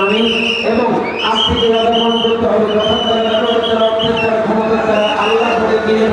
আমি এবং আজকে যে ব্যবহার করতে হবে যখন তারা ক্ষমতা তারা আল্লাহ করে দিয়ে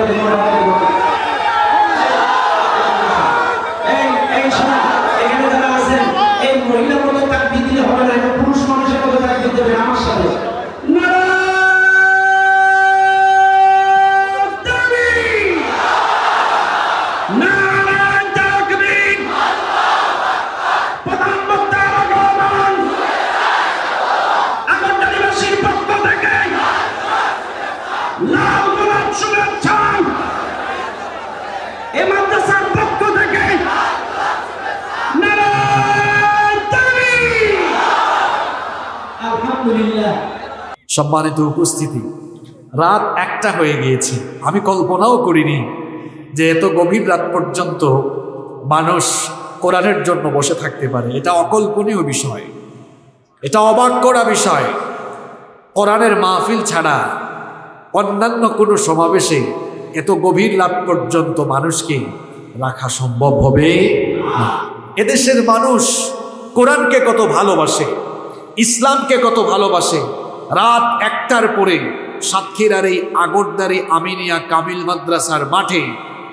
সম্মানিত উপস্থিতি, রাত একটা হয়ে গিয়েছে। আমি কল্পনাও করিনি যে এত গভীর রাত পর্যন্ত মানুষ কোরআনের জন্য বসে থাকতে পারে। এটা অকল্পনীয় বিষয়। এটা অবাক করা বিষয়। কোরআনের মাহফিল ছাড়া অন্যান্য কোনো সমাবেশে এত গভীর রাত পর্যন্ত মানুষকে রাখা সম্ভব হবে এদেশের মানুষ কোরআনকে কত ভালোবাসে, ইসলামকে কত ভালোবাসে রাত একটার পরে সাতক্ষীরার এই আগরদারি আমিনিয়া কামিল মাদ্রাসার মাঠে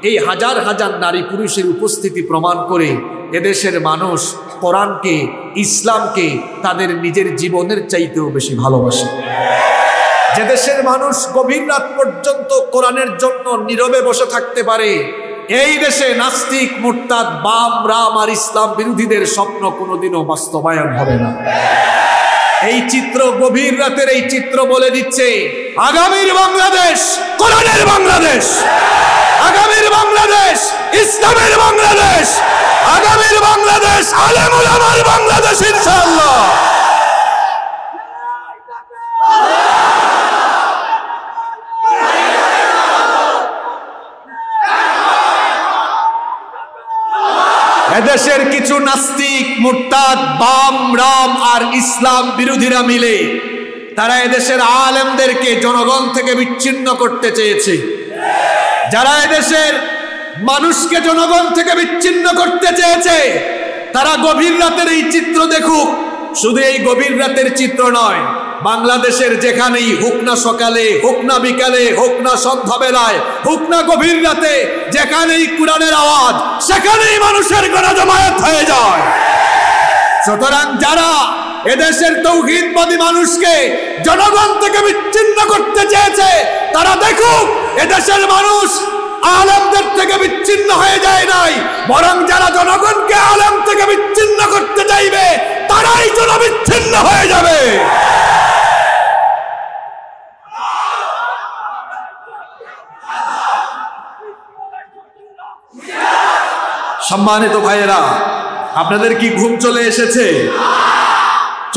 এই হাজার হাজার নারী পুরুষের উপস্থিতি প্রমাণ করে এদেশের মানুষ কোরআনকে, ইসলামকে তাদের নিজের জীবনের চাইতেও বেশি ভালোবাসে। যে দেশের মানুষ গভীর রাত পর্যন্ত কোরআনের জন্য নীরবে বসে থাকতে পারে, এই দেশে নাস্তিক, মুরতাদ, বাম, রাম আর ইসলাম বিরোধীদের স্বপ্ন কোনোদিনও বাস্তবায়ন হবে না। এই চিত্র গভীর রাতের এই চিত্র বলে দিচ্ছে, আগামীর বাংলাদেশ, কোরআনের বাংলাদেশ। আগামীর বাংলাদেশ, ইসলামের বাংলাদেশ। আগামীর বাংলাদেশ আলেমুল আমার বাংলাদেশ, ইনশাআল্লাহ। এদেশের কিছু নাস্তিক, মুরতাদ, বাম, রাম আর ইসলাম বিরোধীরা মিলে তারা এদেশের আলেমদেরকে জনগণ থেকে বিচ্ছিন্ন করতে চেয়েছে। যারা এদেশের মানুষকে জনগণ থেকে বিচ্ছিন্ন করতে চেয়েছে, তারা গভীর রাতের এই চিত্র দেখুক। শুধু এই গভীর রাতের চিত্র নয় বাংলাদেশের যেখানেই হোক না সকালে, হোক না বিকালে, হোক না সন্ধ্যাবেলায়, হোক না গভীর রাতে, যেখানেই কোরআনের আওয়াজ, সেখানেই মানুষের গণা জমায়েত হয়ে যায়। সুতরাং যারা এদেশের তৌহিদবাদী মানুষকে জনগণ থেকে বিচ্ছিন্ন করতে চেয়েছে, তারা দেখুক, এদেশের মানুষ আলমদের থেকে বিচ্ছিন্ন হয়ে যায় নাই, বরং যারা জনগণকে আলম থেকে বিচ্ছিন্ন করতে চাইবে, তারাই জন বিচ্ছিন্ন হয়ে যাবে। সম্মানিত ভাইয়েরা, আপনাদের কি ঘুম চলে এসেছে?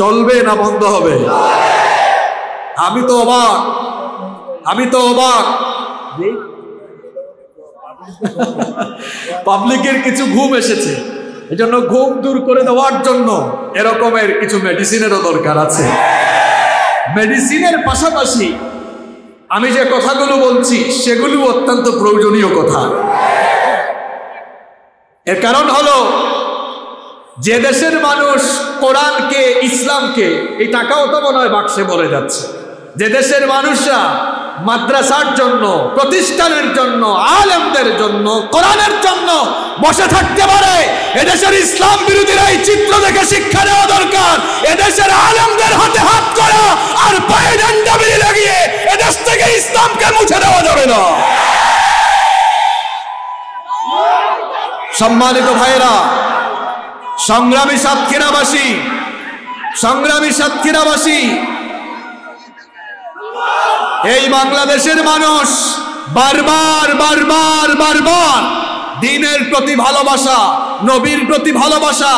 চলবে না বন্ধ হবে? আমি তো অবাক, আমি তো অবাক। পাবলিকের কিছু ঘুম এসেছে, এজন্য ঘুম দূর করে দেওয়ার জন্য এরকমের কিছু মেডিসিনেরও দরকার আছে। মেডিসিনের পাশাপাশি আমি যে কথাগুলো বলছি সেগুলো অত্যন্ত প্রয়োজনীয় কথা। এর কারণ হলো, যে দেশের মানুষ কোরআনকে, ইসলামকে, এই টাকাও তো মনে হয় বাক্সে বলে যাচ্ছে। যে দেশের মানুষরা মাদ্রাসার জন্য, প্রতিষ্ঠানের জন্য, আলেমদের জন্য, কোরআনের জন্য বসে থাকতে পারে, এদেশের ইসলাম বিরোধীরা এই চিত্র দেখে শিক্ষা নেওয়া দরকার। এদেশের আলেমদের হাতে হাত করা আর পায়ে ডান্ডা লাগিয়ে এদেশ থেকে ইসলামকে মুছে দেওয়া যাবে না। সম্মানিত ভাইরা সংগ্রামী সাতক্ষীরাবাসী সংগ্রামী সাতক্ষীরাবাসী, এই বাংলাদেশের মানুষ বারবার বারবার বারবার দিনের প্রতি ভালোবাসা, নবীর প্রতি ভালোবাসা,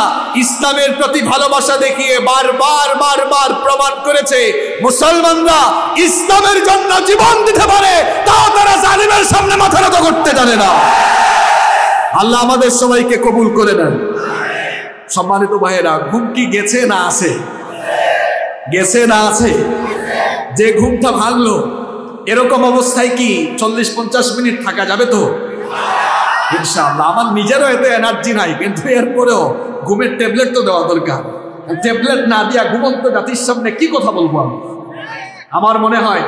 ইসলামের প্রতি ভালোবাসা দেখিয়ে বারবার বারবার প্রমাণ করেছে মুসলমানরা ইসলামের জন্য জীবন দিতে পারে তাও তারা জালিমের সামনে মাথা নত করতে জানে না। আল্লাহ আমাদের সবাইকে কবুল করে নেন। সম্মানিত ভাইয়েরা, ঘুম কি গেছে না আছে? গেছে না আছে? যে ঘুমটা ভাঙলো, এরকম অবস্থায় কি চল্লিশ পঞ্চাশ মিনিট থাকা যাবে তো? ইনশাআল্লাহ, আমার নিজেরও এতে এনার্জি নাই, কিন্তু এরপরেও ঘুমের ট্যাবলেট তো দেওয়া দরকার। ট্যাবলেট না দিয়া ঘুমন্ত জাতির সামনে কি কথা বলব আমি? আমার মনে হয়,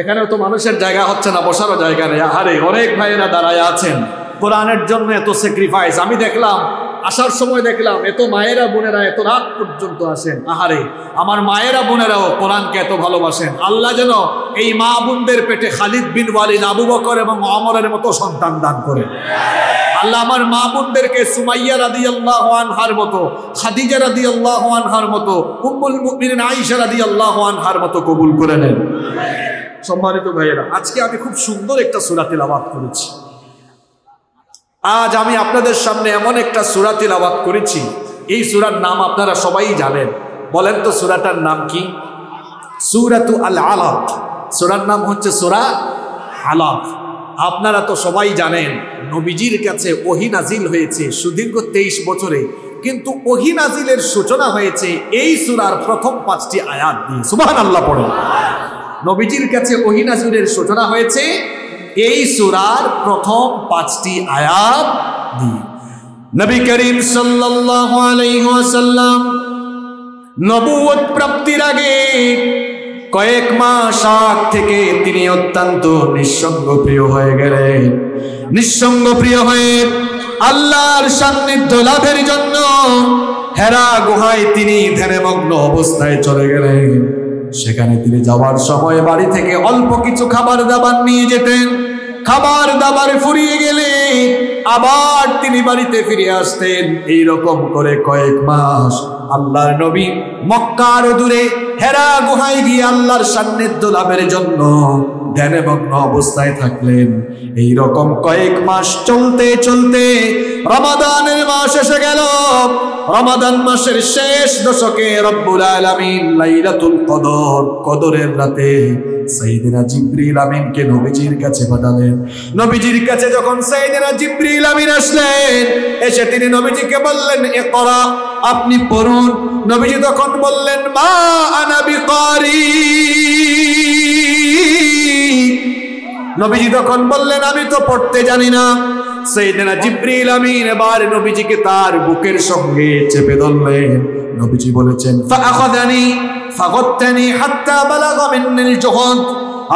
এখানেও তো মানুষের জায়গা হচ্ছে না, বসারও জায়গা নেই। আরে অনেক ভাইয়েরা দাঁড়ায় আছেন। কোরআনের জন্য এত স্যাক্রিফাইস আমি দেখলাম, আসার সময় দেখলাম, এত মায়েরা বোনেরা এত রাত পর্যন্ত আসেন। আহারে, আমার মায়েরা বোনেরাও কোরআনকে এত ভালোবাসেন। আল্লাহ যেন এই মা বোনদের পেটে খালিদ বিন ওয়ালিদ, আবু বকর এবং অমরের মতো সন্তান দান করে। আল্লাহ আমার মা বোনদেরকে সুমাইয়া রাদি আল্লাহ আনহার মতো, খাদিজা রাদি আল্লাহ আনহার মতো, উম্মুল মুমিনিন আয়েশা রাদি আল্লাহ আনহার মতো কবুল করে নেন। সম্মানিত ভাইয়েরা, আজকে আমি খুব সুন্দর একটা সূরা তেলাওয়াত করেছি। আজ আমি আপনাদের সামনে এমন একটা সূরা তেলাওয়াত করেছি। এই সূরার নাম আপনারা সবাই জানেন। বলেন তো সূরাটার নাম কি? সূরাতু আল আলাক সুরার নাম হচ্ছে সূরা আলাক আপনারা তো সবাই জানেন, নবীজির কাছে ওহি নাজিল হয়েছে সুদীর্ঘ তেইশ বছরে। কিন্তু ওহি নাজিলের সূচনা হয়েছে এই সূরার প্রথম পাঁচটি আয়াত দিয়ে। সুবহানাল্লাহ পড়ে। নবীজির কাছে ওহি নাজিলের সূচনা হয়েছে এই সুরার প্রথম পাঁচটি আয়াত দিয়ে। নবী করিম ওয়াসাল্লাম নবুয়ত প্রাপ্তির আগে কয়েক মাস আগ থেকে তিনি অত্যন্ত নিঃসঙ্গ প্রিয় হয়ে গেলেন। নিঃসঙ্গ প্রিয় হয়ে আল্লাহর সান্নিধ্য লাভের জন্য হেরা গুহায় তিনি ধ্যানমগ্ন অবস্থায় চলে গেলেন। সেখানে তিনি যাওয়ার সময় বাড়ি থেকে অল্প কিছু খাবার দাবার নিয়ে যেতেন। খাবার দাবার ফুরিয়ে গেলে আবার তিনি বাড়িতে ফিরে আসতেন। এই রকম করে কয়েক মাস আল্লাহর নবী মক্কার দূরে হেরা গুহায় গিয়ে আল্লাহর সান্নিধ্য লাভের জন্য ধ্যানে মগ্ন অবস্থায় থাকলেন। এই রকম কয়েক মাস চলতে চলতে রমাদানের মাস এসে গেল। রমাদান মাসের শেষ দশকে রব্বুল আলামিন লাইলাতুল কদর, কদরের রাতে সাইয়েদনা জিবরিল আমিনকে নবীজির কাছে পাঠালেন। নবীজির কাছে যখন সাইয়েদনা জিবরিল আমিন আসলেন, এসে তিনি নবীজিকে বললেন, ইকরা, আপনি পড়ুন। নবীজি তখন বললেন, মা আনা বিকারি। নবীজি তখন বললেন, আমি তো পড়তে জানি না। সেইদিনা জিব্রিল আমিন এবার নবীজিকে তার বুকের সঙ্গে চেপে ধরলেন। নবীজি বলেছেন, ফাআখাযানি, ফাগাত্তানি হাত্তা বালাগা মিন্নিল জুহদ।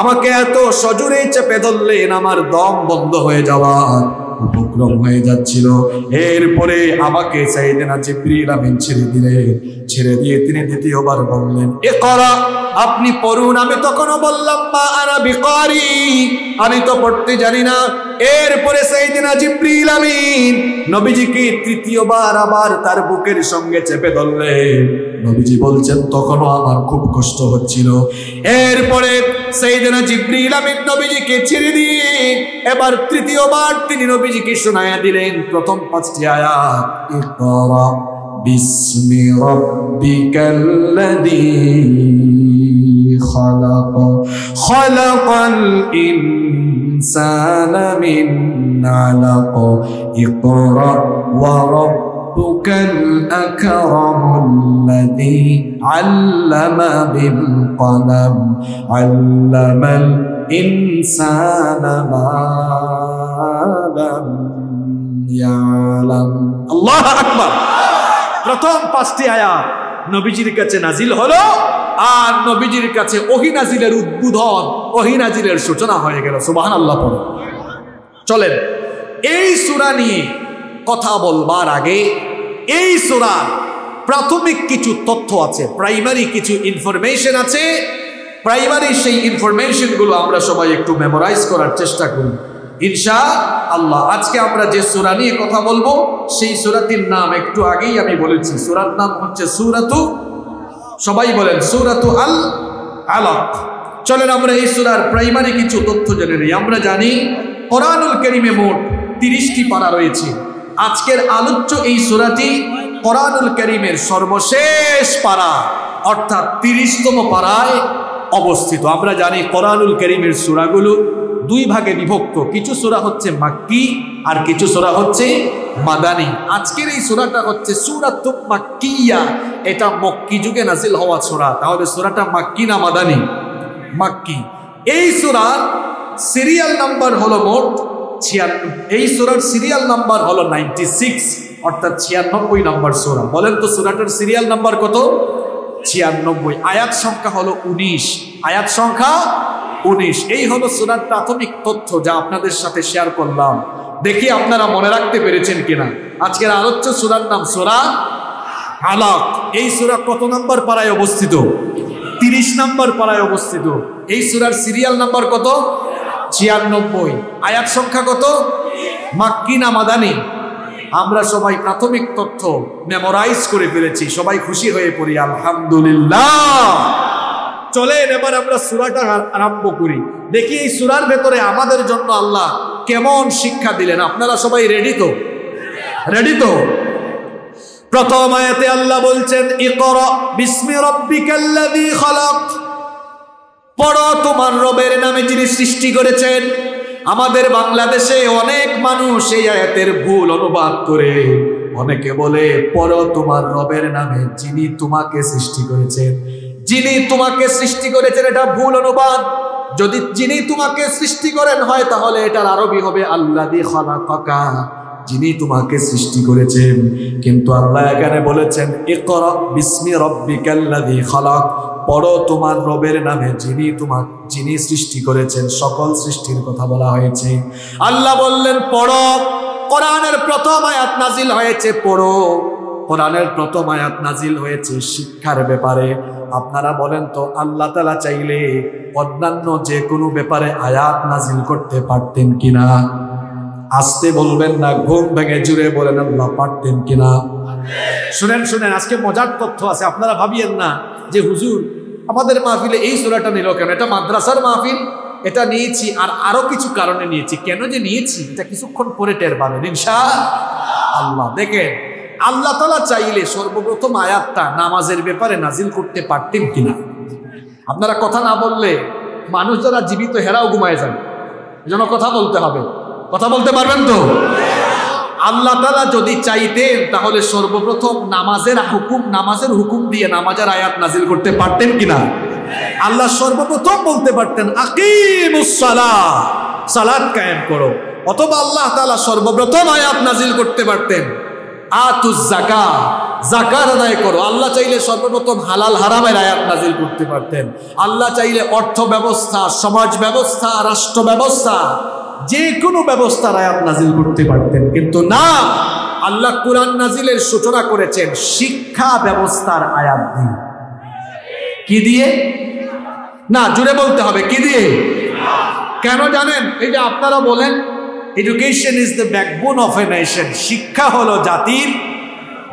আমাকে এত সজোরে চেপে ধরলেন, আমার দম বন্ধ হয়ে যাওয়ার উপক্রম হয়ে যাচ্ছিল। এরপরে আমাকে সাইয়েদনা জিব্রিল আমিন ছেড়ে দিলেন। ছেড়ে দিয়ে তিনি দ্বিতীয়বার বললেন এ করা আপনি পড়ুন, আমি তখনও বললাম, মা আনা বিকারি, আমি তো পড়তে জানি না। এরপরে সাইয়েদনা জিব্রিল আমিন নবীজিকে তৃতীয়বার আবার তার বুকের সঙ্গে চেপে ধরলেন? নবীজি বলছেন, তখনও আমার খুব কষ্ট হচ্ছিল। এরপরে সেইদিনা জিব্রিল আমিন নবীজিকে ছেড়ে দিয়ে এবার তৃতীয়বার তিনি নবীজিকে শোনায়া দিলেন, প্রথম পাঁচটি আয়াত باسم ربك الذي خلق. خلق الإنسان من علق. اقرأ وربك الأكرم الذي علم بالقلم. علم الإنسان ما لم يعلم. الله أكبر. প্রথম পাঁচটি আয়াত নবীজির কাছে নাজিল হলো, আর নবীজির কাছে নাজিলের উদ্বোধন নাজিলের সূচনা হয়ে গেল সুবাহান আল্লাহ চলেন, এই সূরা নিয়ে কথা বলবার আগে, এই সূরার প্রাথমিক কিছু তথ্য আছে প্রাইমারি কিছু ইনফরমেশন আছে। প্রাইমারি সেই ইনফরমেশনগুলো আমরা সবাই একটু মেমোরাইজ করার চেষ্টা করি। ইনশা আল্লাহ আজকে আমরা যে সূরা নিয়ে কথা বলব, সেই সূরাটির নাম একটু আগেই আমি বলেছি। সুরার নাম হচ্ছে সূরাতু, সবাই বলেন সূরাতু আল আলাক। চলেন আমরা এই সূরার প্রাইমারি কিছু তথ্য জেনে নিই। আমরা জানি কোরআনুল কারীমে মোট তিরিশটি পারা রয়েছে। আজকের আলোচ্য এই সূরাটি কোরআনুল কারীমের সর্বশেষ পারা, অর্থাৎ তিরিশতম পারায় অবস্থিত। আমরা জানি কোরআনুল কারীমের সূরাগুলো দুই ভাগে বিভক্ত। কিছু সূরা হচ্ছে মাক্কি আর কিছু সূরা হচ্ছে মাদানি। আজকের এই সূরাটা হচ্ছে সূরাতু মাক্কিয়া। এটা মক্কি যুগে নাজিল হওয়া সূরা। তাহলে সূরাটা মাক্কি না মাদানি? মাক্কি। এই সূরার সিরিয়াল নাম্বার হলো মোট ছিয়ান্ন এই সূরার সিরিয়াল নাম্বার হলো নাইনটি সিক্স, অর্থাৎ ছিয়ানব্বই নাম্বার সোরা। বলেন তো সোরাটার সিরিয়াল নাম্বার কত? ছিয়ানব্বই। আয়াত সংখ্যা হলো উনিশ। আয়াত সংখ্যা উনিশ। এই হলো সোরার প্রাথমিক তথ্য যা আপনাদের সাথে শেয়ার করলাম। দেখি আপনারা মনে রাখতে পেরেছেন কিনা। আজকের আলোচ্য সুরার নাম সোরা আলাক। এই সুরা কত নম্বর পাড়ায় অবস্থিত? তিরিশ নম্বর পাড়ায় অবস্থিত। এই সুরার সিরিয়াল নাম্বার কত? ছিয়ানব্বই। আয়াত সংখ্যা কত? মাক্কিনা মাদানি? আমরা সবাই প্রাথমিক তথ্য মেমোরাইজ করে ফেলেছি। সবাই খুশি হয়ে পড়ি, আলহামদুলিল্লাহ। চলেন, এবার আমরা সুরাটা আরম্ভ করি। দেখি এই সুরার ভেতরে আমাদের জন্য আল্লাহ কেমন শিক্ষা দিলেন। আপনারা সবাই রেডি তো? রেডি তো? প্রথম আয়াতে আল্লাহ বলছেন পড়ো, তোমার রবের নামে যিনি সৃষ্টি করেছেন, আমাদের বাংলাদেশে অনেক মানুষ এই আয়াতের ভুল অনুবাদ করে। অনেকে বলে, পড়ো, তোমার রবের নামে যিনি তোমাকে সৃষ্টি করেছেন। যিনি তোমাকে সৃষ্টি করেছেন, এটা ভুল অনুবাদ। যদি যিনি তোমাকে সৃষ্টি করেন, হয় তাহলে এটার আরবি হবে আল্লাহ দি যিনি তোমাকে সৃষ্টি করেছেন। কিন্তু আল্লাহ এখানে বলেছেন খালাক পড়ো তোমার রবের নামে, যিনি তোমার যিনি সৃষ্টি করেছেন, সকল সৃষ্টির কথা বলা হয়েছে। আল্লাহ বললেন, পড়ো, কোরআনের প্রথম আয়াত নাজিল হয়েছে, পড়ো। কোরআনের প্রথম আয়াত নাজিল হয়েছে শিক্ষার ব্যাপারে। আপনারা বলেন তো আল্লাহ তালা চাইলে অন্যান্য যে কোনো ব্যাপারে আয়াত নাজিল করতে পারতেন কিনা? আসতে বলবেন না ঘুম ভেঙে জুড়ে বলেন আল্লাহ পারতেন কিনা? শুনেন শুনেন আজকে মজার তথ্য আছে আপনারা ভাবিয়েন না যে হুজুর আমাদের মাহফিলে এই সুরাটা নিল কেন? এটা মাদ্রাসার মাহফিল এটা নিয়েছি আর আরও কিছু কারণে নিয়েছি। কেন যে নিয়েছি? এটা কিছুক্ষণ পরে টের পাবেন ইনশা আল্লাহ দেখেন আল্লাহ তালা চাইলে সর্বপ্রথম আয়াতটা নামাজের ব্যাপারে নাজিল করতে পারতেন কিনা? আপনারা কথা না বললে মানুষ যারা জীবিত, হেরাও ঘুমায় যান যেন কথা বলতে হবে। কথা বলতে পারবেন তো? আল্লাহ তালা যদি চাইতেন, তাহলে সর্বপ্রথম নামাজের হুকুম নামাজের হুকুম দিয়ে নামাজের আয়াত নাজিল করতে পারতেন কিনা? আল্লাহ সর্বপ্রথম বলতে পারতেন আকিমুসালাহ সালাদ কায়েম করো। অথবা আল্লাহ তালা সর্বপ্রথম আয়াত নাজিল করতে পারতেন। আতুজ জাকা জাকার আদায় করো। আল্লাহ চাইলে সর্বপ্রথম হালাল হারামের আয়াত নাজিল করতে পারতেন। আল্লাহ চাইলে অর্থ ব্যবস্থা, সমাজ ব্যবস্থা, রাষ্ট্র ব্যবস্থা যে কোনো ব্যবস্থার আয়াত নাজিল করতে পারতেন। কিন্তু না, আল্লাহ কোরআন নাজিলের সূচনা করেছেন শিক্ষা ব্যবস্থার আয়াত দিয়ে। কি দিয়ে? না জুড়ে বলতে হবে, কি দিয়ে? কেন জানেন? এই যে আপনারা বলেন education is the backbone of a nation শিক্ষা হলো জাতির,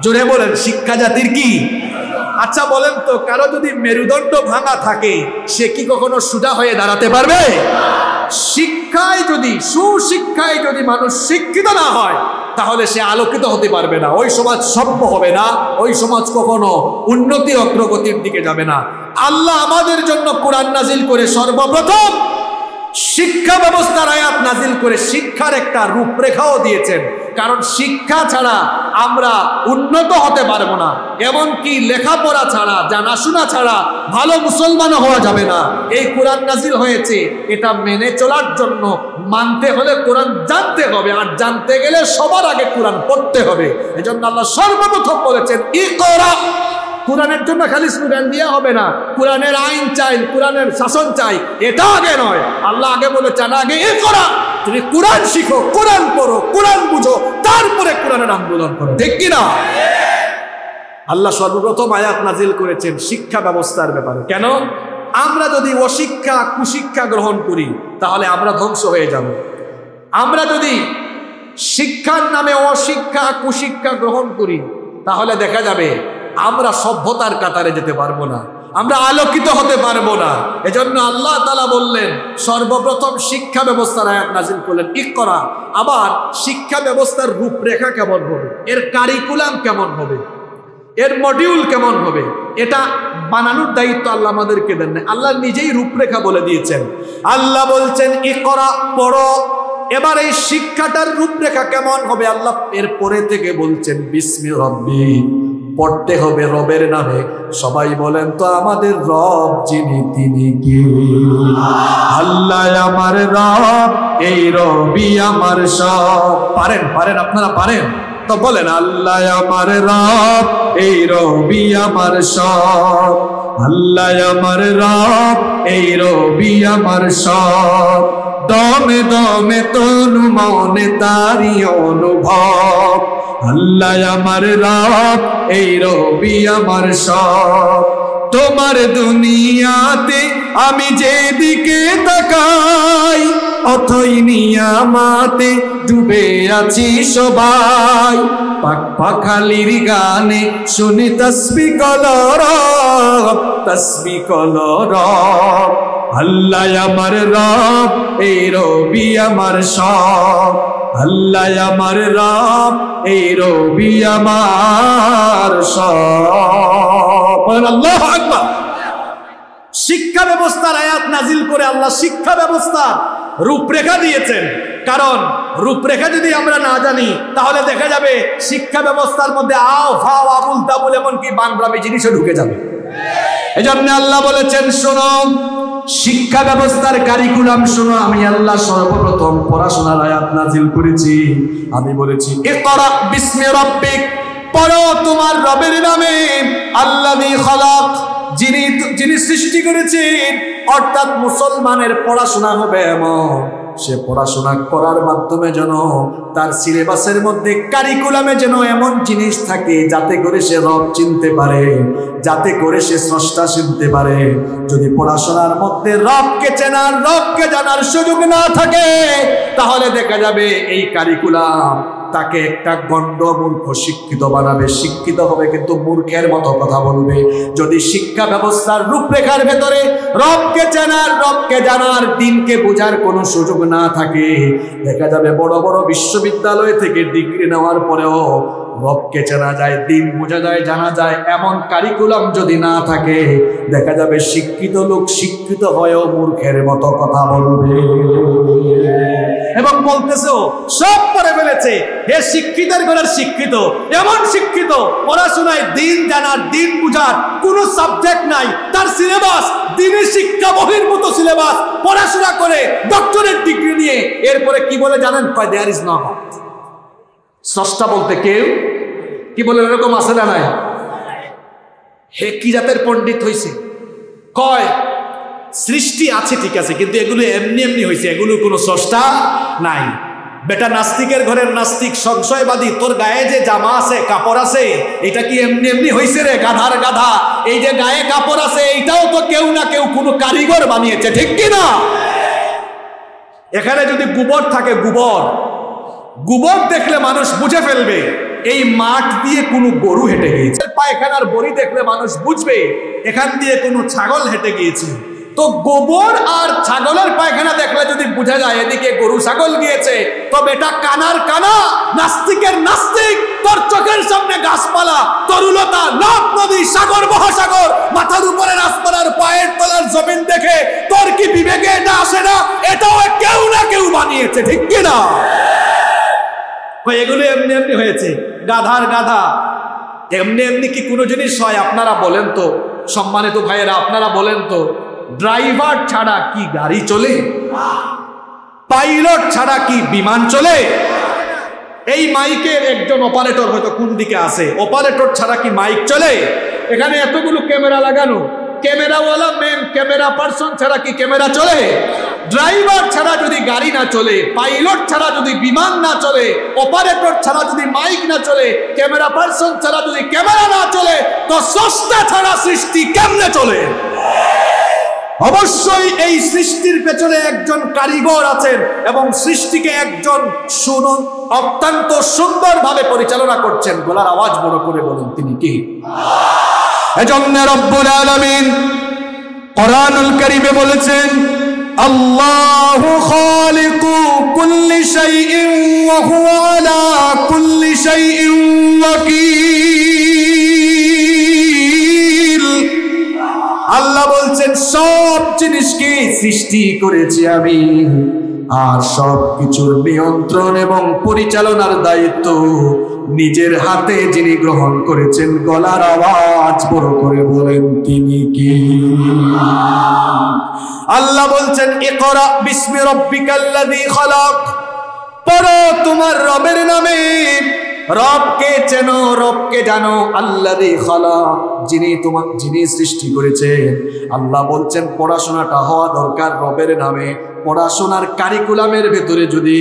জোরে বলেন, শিক্ষা জাতির কি? আচ্ছা বলেন তো, কারও যদি মেরুদণ্ড ভাঙা থাকে, সে কি কখনো সুজা হয়ে দাঁড়াতে পারবে? শিক্ষায় যদি, সুশিক্ষায় যদি মানুষ শিক্ষিত না হয়, তাহলে সে আলোকিত হতে পারবে না। ওই সমাজ সভ্য হবে না, ওই সমাজ কখনো উন্নতি অগ্রগতির দিকে যাবে না। আল্লাহ আমাদের জন্য কোরআন নাজিল করে সর্বপ্রথম শিক্ষা ব্যবস্থার আয়াত নাজিল করে শিক্ষার একটা রূপরেখাও দিয়েছেন। কারণ শিক্ষা ছাড়া আমরা উন্নত হতে পারব না। এমনকি লেখাপড়া ছাড়া, জানাশোনা ছাড়া ভালো মুসলমানও হওয়া যাবে না। এই কোরআন নাজিল হয়েছে, এটা মেনে চলার জন্য মানতে হলে কোরআন জানতে হবে, আর জানতে গেলে সবার আগে কোরআন পড়তে হবে। এজন্য আল্লাহ সর্বপ্রথম বলেছেন ই করা কোরআনের জন্য খালি স্টুডেন্ট দিয়ে হবে না। কোরআনের আইন চাই, কোরআনের শাসন চাই, এটা আগে নয়। আল্লাহ আগে বলেছেন, আগে এ করা। তুমি কোরআন শিখো, কোরআন পড়ো, কোরআন বুঝো, তারপরে কোরআনের আন্দোলন করো। ঠিক কিনা? আল্লাহ সর্বপ্রথম আয়াত নাজিল করেছেন শিক্ষা ব্যবস্থার ব্যাপারে। কেন? আমরা যদি অশিক্ষা, কুশিক্ষা গ্রহণ করি, তাহলে আমরা ধ্বংস হয়ে যাব। আমরা যদি শিক্ষার নামে অশিক্ষা, কুশিক্ষা গ্রহণ করি, তাহলে দেখা যাবে আমরা সভ্যতার কাতারে যেতে পারব না। আমরা আলোকিত হতে পারব না। এজন্য আল্লাহ তালা বললেন, সর্বপ্রথম শিক্ষা ব্যবস্থার আয়াত নাজিল করলেন। ইক করা। আবার শিক্ষা ব্যবস্থার রূপরেখা কেমন হবে? এর কারিকুলাম কেমন হবে? এর মডিউল কেমন হবে? এটা বানানোর দায়িত্ব আল্লাহ আমাদেরকে দেন না আল্লাহ নিজেই রূপরেখা বলে দিয়েছেন। আল্লাহ বলছেন ই করা পড়ো। এবার এই শিক্ষাটার রূপরেখা কেমন হবে? আল্লাহ এর পরে থেকে বলছেন, বিস্মি রব্বি। পড়তে হবে রবের নামে। সবাই বলেন তো আমাদের রব যিনি, তিনি কি? আল্লাহ আমার রব, এই রবি আমার সব। পারেন পারেন আপনারা, পারেন। তো বলেন, আল্লাহ আমার রব, এই রবি আমার সব। আল্লাহ আমার রব, এই রবি আমার সব। দমে দমে তনু মনে তারি অনুভব। আল্লাহ আমার রব, এই রবি আমার সব। তোমার দুনিয়াতে আমি যেদিকে তাকাই, অথই নিয়ামাতে ডুবে আছি সবাই। পাক পাখালির গানে শুনি তসবি কলর তসবি কলর আল্লাহ আমার রব, এই রবি আমার সব। আল্লাহ আমার রাম এই রবি আমার শিক্ষা ব্যবস্থার আয়াত নাজিল করে আল্লাহ শিক্ষা ব্যবস্থা রূপরেখা দিয়েছেন। কারণ রূপরেখা যদি আমরা না জানি, তাহলে দেখা যাবে শিক্ষা ব্যবস্থার মধ্যে আও ফাও আবুল তাবুল এমনকি বাংলামী জিনিসও ঢুকে যাবে। এই জন্য আল্লাহ বলেছেন, শোনো, শিক্ষা ব্যবস্থার কারিকুলাম শোনো, আমি আল্লাহ সর্বপ্রথম পড়াশোনার আয়াত নাজিল করেছি। আমি বলেছি, ইকরা বিস্মি রাব্বিক, পড়ো তোমার রবের নামে, আল্লাযী খালাক। যিনি যিনি সৃষ্টি করেছেন, অর্থাৎ মুসলমানের পড়াশোনা হবে এমন। সে পড়াশোনা করার মাধ্যমে যেন তার সিলেবাসের মধ্যে কারিকুলামে যেন এমন জিনিস থাকে যাতে করে সে রব চিনতে পারে, যাতে করে সে স্রষ্টা চিনতে পারে। যদি পড়াশোনার মধ্যে রবকে চেনার, রবকে জানার সুযোগ না থাকে, তাহলে দেখা যাবে এই কারিকুলাম তাকে একটা গণ্ড মূর্খ শিক্ষিত বানাবে। শিক্ষিত হবে কিন্তু মূর্খের মতো কথা বলবে। যদি শিক্ষা ব্যবস্থার রূপরেখার ভেতরে রবকে চেনার, রবকে জানার, দিনকে বোঝার কোনো সুযোগ না থাকে, দেখা যাবে বড় বড় বিশ্ববিদ্যালয় থেকে ডিগ্রি নেওয়ার পরেও রবকে চেনা যায়, দিন বোঝা যায়, জানা যায়, এমন কারিকুলাম যদি না থাকে, দেখা যাবে শিক্ষিত লোক শিক্ষিত হয়েও মূর্খের মতো কথা বলবে। এবং বলতেছেও সব পড়ে ফেলেছে। হে শিক্ষিতের ঘরের শিক্ষিত, এমন শিক্ষিত, পড়াশোনায় দিন জানার, দিন বুঝার কোনো সাবজেক্ট নাই। তার সিলেবাস দিনের শিক্ষা বহির্ভূত সিলেবাস পড়াশোনা করে ডক্টরেট ডিগ্রি নিয়ে। এরপরে কি বলে জানেন? কয় দেয়ার ইজ নট বলতে কেউ, কি বলে, এরকম আছে না নাই? হে কি জাতের পণ্ডিত হইছে? কয় সৃষ্টি আছে, ঠিক আছে, কিন্তু এগুলো এমনি এমনি হয়েছে এগুলো কোনো স্রষ্টা নাই। বেটা নাস্তিকের ঘরের নাস্তিক সংশয়বাদী, তোর গায়ে যে জামা আছে, কাপড় আছে, এটা কি এমনি এমনি হয়েছে রে, গাধার গাধা? এই যে গায়ে কাপড় আছে, এইটাও তো কেউ না কেউ কোনো কারিগর বানিয়েছে, ঠিক কি না এখানে যদি গোবর থাকে, গোবর। গোবর দেখলে মানুষ বুঝে ফেলবে, এই মাঠ দিয়ে কোনো গরু হেঁটে গিয়েছে। পায়খানার বড়ি দেখলে মানুষ বুঝবে, এখান দিয়ে কোনো ছাগল হেঁটে গিয়েছে। তো গোবর আর ছাগলের পায়খানা দেখলে যদি বোঝা যায় এদিকে গরু ছাগল গিয়েছে তবে এটা কানার কানা, নাস্তিকের নাস্তিক, তোর চোখের সামনে গাছপালা, তরুলতা, নদ, নদী, সাগর, মহাসাগর, মাথার উপরে রাজপালার পায়ের তলার জমিন দেখে তোর কি বিবেকে এটা আসে না? এটাও কেউ না কেউ বানিয়েছে, ঠিক কিনা এগুলো এমনি এমনি হয়েছে, গাধার গাধা। এমনি এমনি কি কোনো জিনিস হয়? আপনারা বলেন তো, সম্মানিত ভাইয়েরা, আপনারা বলেন তো। ড্রাইভার ছাড়া কি গাড়ি চলে? পাইলট ছাড়া কি বিমান চলে? এই মাইকের একজন অপারেটর হয়তো কোন দিকে আছে? অপারেটর ছাড়া কি মাইক চলে? এখানে এতগুলো ক্যামেরা লাগানো। ক্যামেরাওয়ালা মেন ক্যামেরা পার্সন ছাড়া কি ক্যামেরা চলে? ড্রাইভার ছাড়া যদি গাড়ি না চলে, পাইলট ছাড়া যদি বিমান না চলে অপারেটর ছাড়া যদি মাইক না চলে, ক্যামেরা পার্সন ছাড়া যদি ক্যামেরা না চলে, তো সস্তা ছাড়া সৃষ্টি কেমনে চলে? অবশ্যই এই সৃষ্টির পেছনে একজন কারিগর আছেন এবং সৃষ্টিকে একজন শুনুন অত্যন্ত সুন্দরভাবে পরিচালনা করছেন। গলার আওয়াজ বড় করে বলুন তিনি কি? এজন্য রব্বুল আলামিন কোরআনুল কারীমে বলেছেন, আল্লাহু খালিকু কুল্লি শাইইন ওয়া হুয়া আলা কুল্লি শাইইন ওয়াকিল। বলছেন সব জিনিসকে সৃষ্টি করেছি আমি। আর সব কিছুর নিয়ন্ত্রণ এবং পরিচালনার দায়িত্ব নিজের হাতে যিনি গ্রহণ করেছেন, গলার আওয়াজ বড় করে বলেন, তিনি কি? আল্লাহ বলছেন, ইকরা বিস্মি রাব্বিকাল্লাযী খালাক। পড়ো তোমার রবের নামে। রবকে চেনো, রবকে জানো আল্লাহ রে খালা, যিনি তোমার যিনি সৃষ্টি করেছেন। আল্লাহ বলছেন, পড়াশোনাটা হওয়া দরকার রবের নামে। পড়াশোনার কারিকুলামের ভেতরে যদি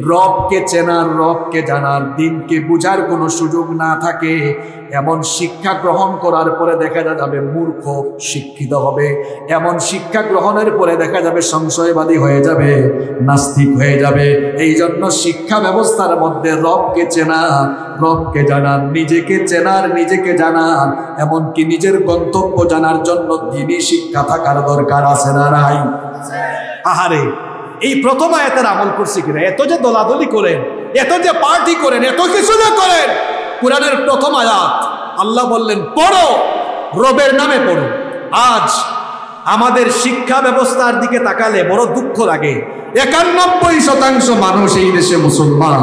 রবকে চেনার, রবকে জানার, দিনকে বুঝার কোনো সুযোগ না থাকে, এমন শিক্ষা গ্রহণ করার পরে দেখা যাবে মূর্খ, শিক্ষিত হবে। এমন শিক্ষা গ্রহণের পরে দেখা যাবে সংশয়বাদী হয়ে যাবে, নাস্তিক হয়ে যাবে। এই জন্য শিক্ষা ব্যবস্থার মধ্যে রবকে চেনা, রবকে জানার, নিজেকে চেনার, নিজেকে জানার, এমনকি নিজের গন্তব্য জানার জন্য দিনই শিক্ষা থাকার দরকার আছে না নাই? আহারে, এই প্রথম আয়াতের আমল করছি কিনা? এত যে দলাদলি করেন, এত যে পার্টি করেন, এত কিছু না করেন, কোরআনের প্রথম আয়াত, আল্লাহ বললেন, পড়ো, রবের নামে পড়ো। আজ আমাদের শিক্ষা ব্যবস্থার দিকে তাকালে বড় দুঃখ লাগে। একানব্বই শতাংশ মানুষ এই দেশে মুসলমান।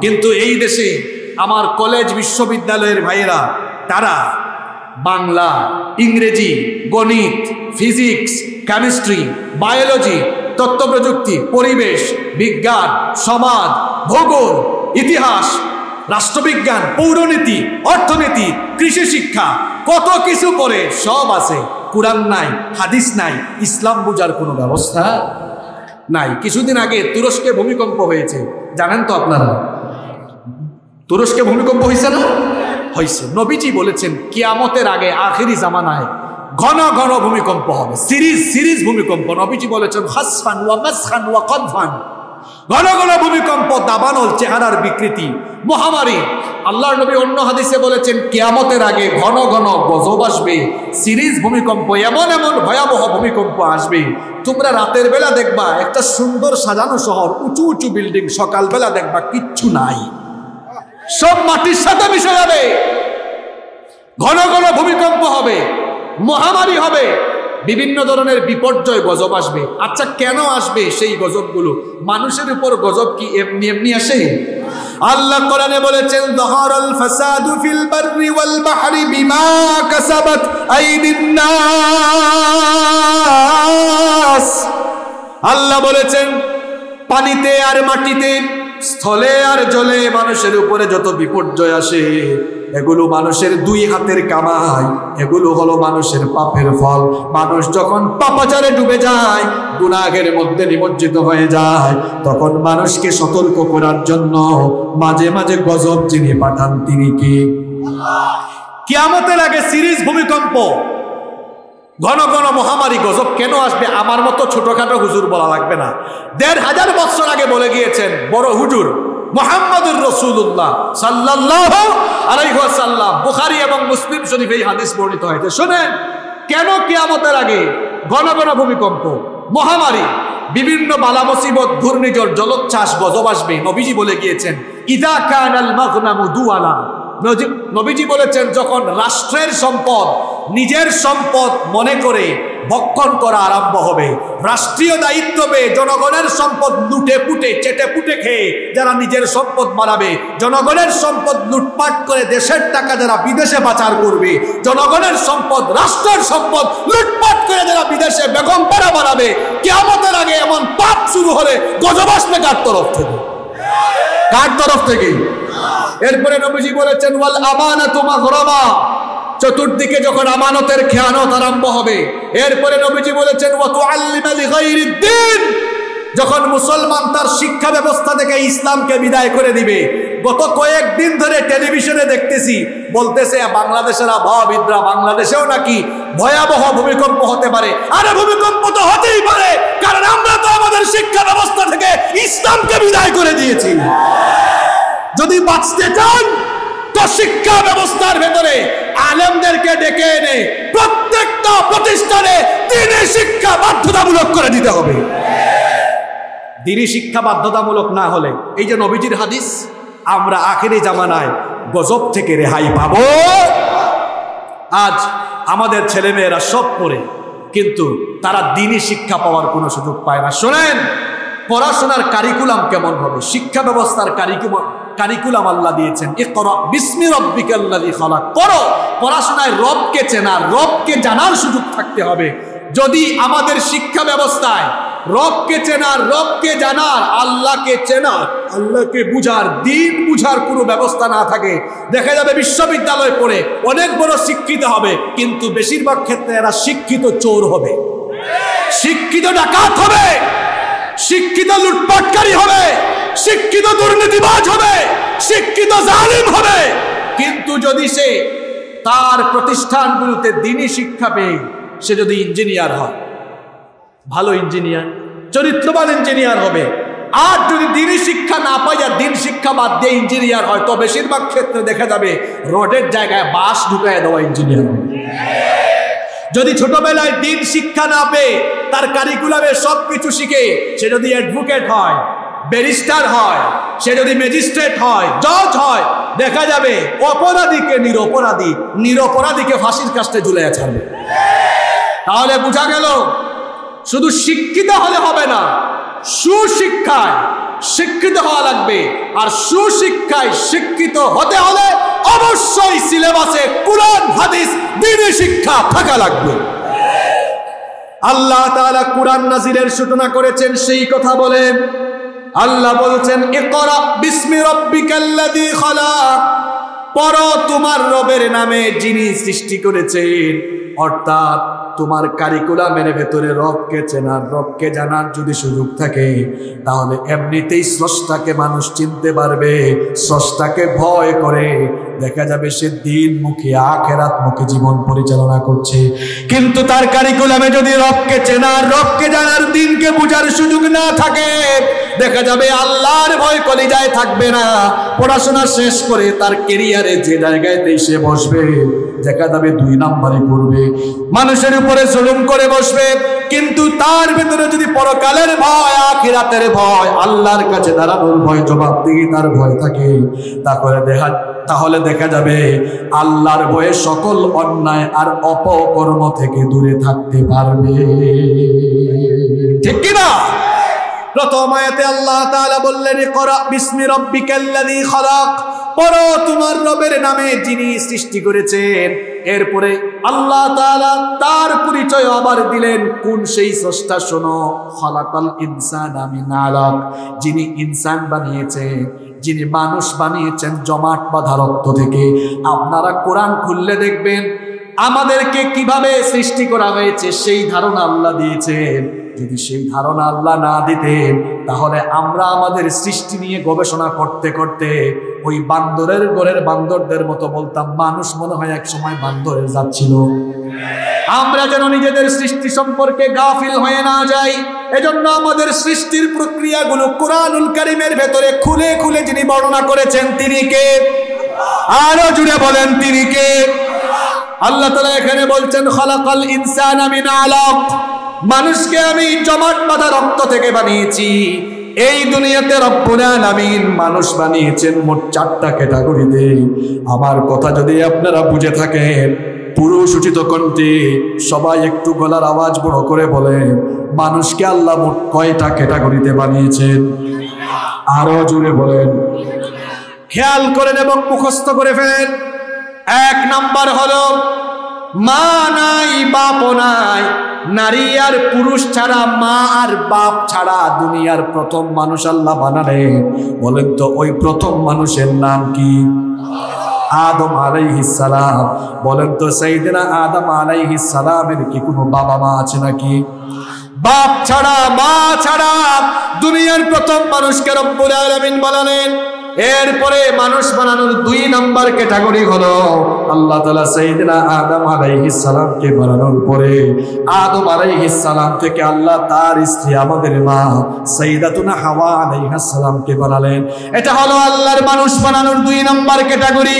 কিন্তু এই দেশে আমার কলেজ বিশ্ববিদ্যালয়ের ভাইয়েরা, তারা বাংলা, ইংরেজি, গণিত, ফিজিক্স, কেমিস্ট্রি, বায়োলজি তথ্য প্রযুক্তি পরিবেশ, বিজ্ঞান, সমাজ, ভূগোল, ইতিহাস, রাষ্ট্রবিজ্ঞান, পৌরনীতি, অর্থনীতি, কৃষি শিক্ষা, কত কিছু করে সব আছে। কোরআন নাই, হাদিস নাই, ইসলাম বুঝার কোনো ব্যবস্থা নাই। কিছুদিন আগে তুরস্কে ভূমিকম্প হয়েছে, জানেন তো আপনারা? তুরস্কে ভূমিকম্প হয়েছে না? হয়েছে নবীজি বলেছেন, কিয়ামতের আগে, আখেরি জামানায় ঘন ঘন ভূমিকম্প হবে। সিরিজ সিরিজ ভূমিকম্প নবীজি বলেছেন, হাসফান ওয়া মাসখান ওয়া কদফান। ঘন ঘন ভূমিকম্প, দাবানল চেহারার বিকৃতি, মহামারী। আল্লাহর নবী অন্য হাদিসে বলেছেন, কেয়ামতের আগে ঘন ঘন গজব আসবে। সিরিজ ভূমিকম্প, এমন এমন ভয়াবহ ভূমিকম্প আসবে। তোমরা রাতের বেলা দেখবা, একটা সুন্দর সাজানো শহর, উঁচু উঁচু বিল্ডিং, সকালবেলা দেখবা কিচ্ছু নাই। সব মাটির সাথে মিশে যাবে। ঘন ঘন ভূমিকম্প হবে। মহামারী হবে। বিভিন্ন ধরনের বিপর্যয় গজব আসবে। আচ্ছা কেন আসবে সেই গজবগুলো? মানুষের উপর গজব কি এমনি এমনি আসে? আল্লাহ কোরআনে বলেছেন, দহরল ফাসাদু ফিল বাররি ওয়াল বাহরি বিমা কাসাবাত আইদিন নাস। আল্লাহ বলেছেন, পানিতে আর মাটিতে স্থলে আর জলে মানুষের উপরে যত বিপর্যয় আসে, এগুলো মানুষের দুই হাতের কামাই, এগুলো হলো মানুষের পাপের ফল। মানুষ যখন পাপাচারে ডুবে যায়, গুনাহের মধ্যে নিমজ্জিত হয়ে যায়, তখন মানুষকে সতর্ক করার জন্য মাঝে মাঝে গজব যিনি পাঠান তিনি কি? কিয়ামতের আগে সিরিজ ভূমিকম্প। ঘন ঘন মহামারী গজব কেন আসবে আমার মতো ছোটখাটো হুজুর বলা লাগবে না। দেড় হাজার বছর আগে বলে গিয়েছেন, বড় হুজুর মোহাম্মদুর রসুল্লাহ সাল্লাহ আলাইসাল্লাম বুখারি এবং মুসলিম শরীফ এই হাদিস বর্ণিত হয়েছে। শোনেন, কেন কেয়ামতের আগে ঘন ঘন ভূমিকম্প, মহামারী, বিভিন্ন বালা মুসিবত, ঘূর্ণিঝড়, জলোচ্ছ্বাস, গজব আসবে, নবীজি বলে গিয়েছেন, ইদা কান আল মাগনামু দুআলা নবীজি বলেছেন, যখন রাষ্ট্রের সম্পদ, নিজের সম্পদ মনে করে ভক্ষণ করা আরম্ভ হবে, রাষ্ট্রীয় দায়িত্ব পেয়ে জনগণের সম্পদ লুটে পুটে, চেটে পুটে খেয়ে যারা নিজের সম্পদ বাড়াবে জনগণের সম্পদ লুটপাট করে দেশের টাকা যারা বিদেশে পাচার করবে, জনগণের সম্পদ, রাষ্ট্রের সম্পদ লুটপাট করে যারা বিদেশে বেগম পাড়া বাড়াবে কেমতের আগে এমন পাপ শুরু হলে গজব আসবে কার তরফ থেকে? কার তরফ থেকে? এরপরে নবীজি বলেছেন, ওয়াল আমানাতু মাগরামা চতুর্দিকে যখন আমানতের খেয়ানত আরম্ভ হবে, এরপরে নবীজি বলেছেন যখন মুসলমান তার শিক্ষা ব্যবস্থা থেকে ইসলামকে বিদায় করে দিবে, গত কয়েকদিন ধরে টেলিভিশনে দেখতেছি, বলতেছে, বাংলাদেশের আবহাওয়াবিদরা বাংলাদেশেও নাকি ভয়াবহ ভূমিকম্প হতে পারে। আরে ভূমিকম্প তো হতেই পারে, কারণ আমরা তো আমাদের শিক্ষা ব্যবস্থা থেকে ইসলামকে বিদায় করে দিয়েছি। যদি বাঁচতে চান, তো শিক্ষা ব্যবস্থার ভেতরে আলেমদেরকে ডেকে এনে প্রত্যেকটা প্রতিষ্ঠানে দিনে শিক্ষা বাধ্যতামূলক করে দিতে হবে। দিনী শিক্ষা বাধ্যতামূলক না হলে এই যে নবীজির হাদিস, আমরা আখেরি জামানায় গজব থেকে রেহাই পাব। আজ আমাদের ছেলেমেয়েরা সব পড়ে, কিন্তু তারা দিনই শিক্ষা পাওয়ার কোনো সুযোগ পায় না। শোনেন পড়াশোনার কারিকুলাম কেমন হবে? শিক্ষা ব্যবস্থার কারিকুলাম কারিকুলাম আল্লাহ দিয়েছেন। ইকরা বিসমি রব্বিকাল্লাযী খালাক। পড়ো, পড়াশোনায় রবকে চেনার রবকে জানার সুযোগ থাকতে হবে। যদি আমাদের শিক্ষা ব্যবস্থায় রবকে চেনার রবকে জানার, আল্লাহকে চেনার আল্লাহকে বুঝার, দিন বুঝার কোনো ব্যবস্থা না থাকে, দেখা যাবে বিশ্ববিদ্যালয় পড়ে অনেক বড় শিক্ষিত হবে, কিন্তু বেশিরভাগ ক্ষেত্রে এরা শিক্ষিত চোর হবে। শিক্ষিত ডাকাত হবে। শিক্ষিত লুটপাটকারী হবে, শিক্ষিত দুর্নীতিবাজ হবে, শিক্ষিত জালিম হবে। কিন্তু যদি সে তার প্রতিষ্ঠানগুলোতে দিনই শিক্ষা পেয়ে সে যদি ইঞ্জিনিয়ার হয়, ভালো ইঞ্জিনিয়ার, চরিত্রবান ইঞ্জিনিয়ার হবে, আর যদি দিনই শিক্ষা না পাই আর দিন শিক্ষা বাদ দিয়ে ইঞ্জিনিয়ার হয়, তো বেশিরভাগ ক্ষেত্রে দেখা যাবে রোডের জায়গায় বাস ঢুকায় দেওয়া ইঞ্জিনিয়ার হবে। যদি ছোটবেলায় দিন শিক্ষা না পেয়ে তার কারিকুলামে সব কিছু শিখে, সে যদি অ্যাডভোকেট হয় ব্যারিস্টার হয়, সে যদি ম্যাজিস্ট্রেট হয় জজ হয়, দেখা যাবে অপরাধীকে নিরপরাধী, নিরপরাধীকে ফাঁসির কাস্টে ঝুলে ছাড়বে তাহলে বোঝা গেল, শুধু শিক্ষিত হলে হবে না, সুশিক্ষায় শিক্ষিত হওয়া লাগবে। আর সুশিক্ষায় শিক্ষিত হতে হলে অবশ্যই সিলেবাসে কোরআন, হাদিস, দিনে শিক্ষা থাকা লাগবে। আল্লাহ তাআলা কোরআন নাজিরের সূচনা করেছেন, সেই কথা বলেন। আল্লাহ বলছেন, ইকরা বিসমি রাব্বিকাল্লাযী খালাক। পড়ো তোমার রবের নামে যিনি সৃষ্টি করেছেন। অর্থাৎ তোমার কারিকুলামের ভেতরে রবকে চেনার, রবকে জানার যদি সুযোগ থাকে, তাহলে এমনিতেই স্রষ্টাকে মানুষ চিনতে পারবে, স্রষ্টাকে ভয় করে। দেখা যাবে সে দিন মুখে আখেরাত মুখে জীবন পরিচালনা করছে। কিন্তু তার কারিকুলামে যদি রবকে চেনার, রবকে জানার, দিনকে বোঝার সুযোগ না থাকে, দেখা যাবে আল্লাহর ভয় কলিজায় থাকবে না। পড়াশোনা শেষ করে তার কেরিয়ারে যে জায়গায় সে বসবে। দেখা যাবে দুই নাম্বারে করবে মানুষের উপরে জুলুম করে বসবে। কিন্তু তার ভেতরে যদি পরকালের ভয়, আখিরাতের ভয়, আল্লাহর কাছে দাঁড়ানোর ভয়, জবাবদিহি তার ভয় থাকে, তাহলে দেখা তাহলে দেখা যাবে আল্লাহর ভয়ে সকল অন্যায় আর অপকর্ম থেকে দূরে থাকতে পারবে। ঠিক কিনা? প্রথম আয়াতে আল্লাহ তাআলা বললেন, ইকরা বিসমি রাব্বিকাল্লাযী খালাক। পড়ো, তোমার রবের নামে যিনি সৃষ্টি করেছেন। এরপরে আল্লাহ তাআলা তার পরিচয় আবার দিলেন, কোন সেই স্রষ্টা শোনো, খালাকাল ইনসানা মিন আলাক। যিনি ইনসান বানিয়েছেন, যিনি মানুষ বানিয়েছেন জমাট বাঁধা রক্ত থেকে। আপনারা কোরআন খুললে দেখবেন, আমাদেরকে কীভাবে সৃষ্টি করা হয়েছে সেই ধারণা আল্লাহ দিয়েছেন। যদি সেই ধারণা আল্লাহ না দিতেন, তাহলে আমরা আমাদের সৃষ্টি নিয়ে গবেষণা করতে করতে ওই বান্দরের ঘরের বান্দরদের মতো বলতাম, মানুষ মনে হয় এক সময় বান্দরের যাচ্ছিল। আমরা যেন নিজেদের সৃষ্টি সম্পর্কে গাফিল হয়ে না যাই, এজন্য আমাদের সৃষ্টির প্রক্রিয়াগুলো কোরআনুল কারিমের ভেতরে খুলে খুলে যিনি বর্ণনা করেছেন, তিনি কে? আরও জুড়ে বলেন, তিনি কে? আল্লাহ তালা এখানে বলছেন, খালাকাল ইনসান মিন আলাক। মানুষকে আমি জমাট বাঁধা রক্ত থেকে বানিয়েছি। এই দুনিয়াতে রব্বুল আলামিন মানুষ বানিয়েছেন মোট চারটা ক্যাটাগরিতে। আমার কথা যদি আপনারা বুঝে থাকেন, পুরুষ উচিত কণ্ঠে সবাই একটু গলার আওয়াজ বড় করে বলেন মানুষকে আল্লাহ মোট কয়টা ক্যাটাগরিতে বানিয়েছেন? আরও জুড়ে বলেন। খেয়াল করেন এবং মুখস্থ করে ফেলেন। এক নাম্বার হলো মা নাই, বাপ নাই। নারী আর পুরুষ ছাড়া, মা আর বাপ ছাড়া দুনিয়ার প্রথম মানুষ আল্লাহ বানালেন বলেন তো, ওই প্রথম মানুষের নাম কি? আদম সালাম। বলেন তো, সাইয়েদনা আদম সালামের কি কোনো বাবা মা আছে নাকি? বাপ ছাড়া, মা ছাড়া দুনিয়ার প্রথম মানুষকে রব্বুল আলামিন বানালেন। এরপরে মানুষ বানানোর দুই নাম্বার ক্যাটাগরি হলো আল্লাহ তালা সাইদিনা আদম আলাইহিস বানানোর পরে আদম আলাইহিস সালাম থেকে আল্লাহ তার স্ত্রী আমাদের মা সাইদাতুনা হাওয়া আলাইহিস সালামকে বানালেন। এটা হলো আল্লাহর মানুষ বানানোর দুই নাম্বার ক্যাটাগরি।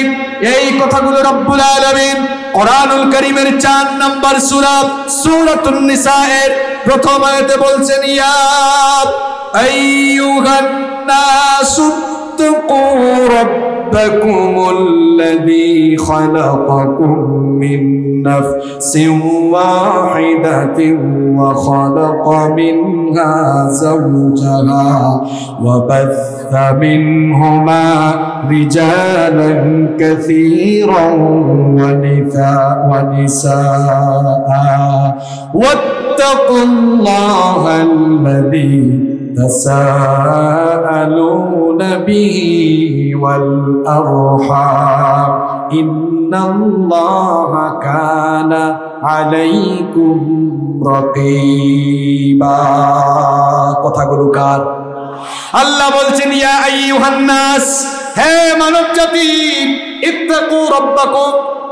এই কথাগুলো রব্বুল আলামিন কোরআনুল করিমের চার নাম্বার সূরা, সূরাতুন নিসায়ের প্রথম আয়াতে বলছেন, ইয়া আইয়ুহান নাসু اتقوا ربكم الذي خلقكم من نفس واحدة وخلق منها زوجها وبث منهما رجالا كثيرا ونساء. واتقوا الله الذي تساءلون به والأرحام إن الله كان عليكم رقيبا কথাগুলো কার আল্লাহ বলছেন ইয়া আইয়ুহান নাস হে মানব জাতি ইত্তাকু রাব্বাকুম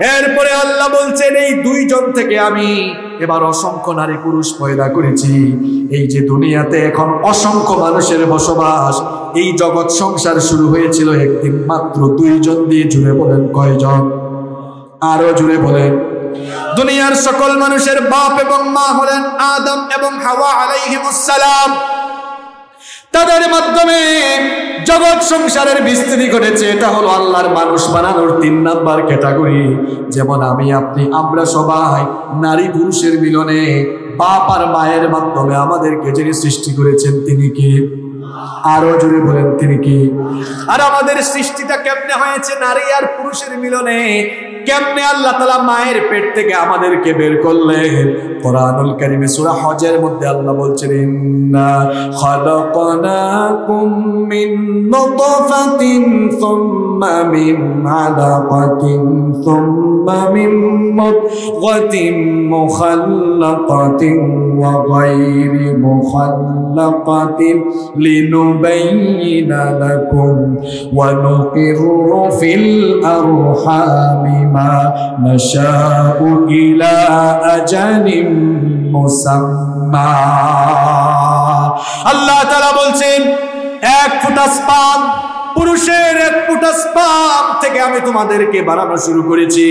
এরপরে আল্লাহ বলছেন, এই দুইজন থেকে আমি এবার অসংখ্য নারী পুরুষ পয়দা করেছি। এই যে দুনিয়াতে এখন অসংখ্য মানুষের বসবাস, এই জগৎ সংসার শুরু হয়েছিল একদিন মাত্র দুইজন দিয়ে, জুড়ে বলেন কয়জন? আরও জুড়ে বলেন। দুনিয়ার সকল মানুষের বাপ এবং মা হলেন আদম এবং হাওয়া আলাইহিমুসসালাম তাদের মাধ্যমে জগৎ সংসারের বিস্তৃতি ঘটেছে। এটা হলো আল্লাহর মানুষ বানানোর তিন নাম্বার ক্যাটাগরি। যেমন আমি, আপনি, আমরা সবাই নারী পুরুষের মিলনে বাপ আর মায়ের মাধ্যমে আমাদেরকে যিনি সৃষ্টি করেছেন তিনি কি? আরও জোরে বলেন তিনি কি? আর আমাদের সৃষ্টিটা কেমনে হয়েছে? নারী আর পুরুষের মিলনে কেমনে আল্লাহ তালা মায়ের পেট থেকে আমাদেরকে বের করলেন? কোরআনুল কারিমে সূরা হজের মধ্যে আল্লাহ বলছেন, ইন্না খালাকনাকুম মিন নুতফাতিন সুম্মা মিন আলাকাতিন সুম্মা মিন মুদগাতিন মুখাল্লাকাতিন ওয়া গায়রি মুখাল্লাকাতিন লিনুবাইয়িনা লাকুম ওয়া নুকিরু ফিল আরহামি নাশাউ ইলা আজালিম মুসাম্মা। আল্লাহ তাআলা বলছেন, এক ফুটা স্পাম পুরুষের এক ফুটা স্পাম থেকে আমি তোমাদেরকে বানানো শুরু করেছি।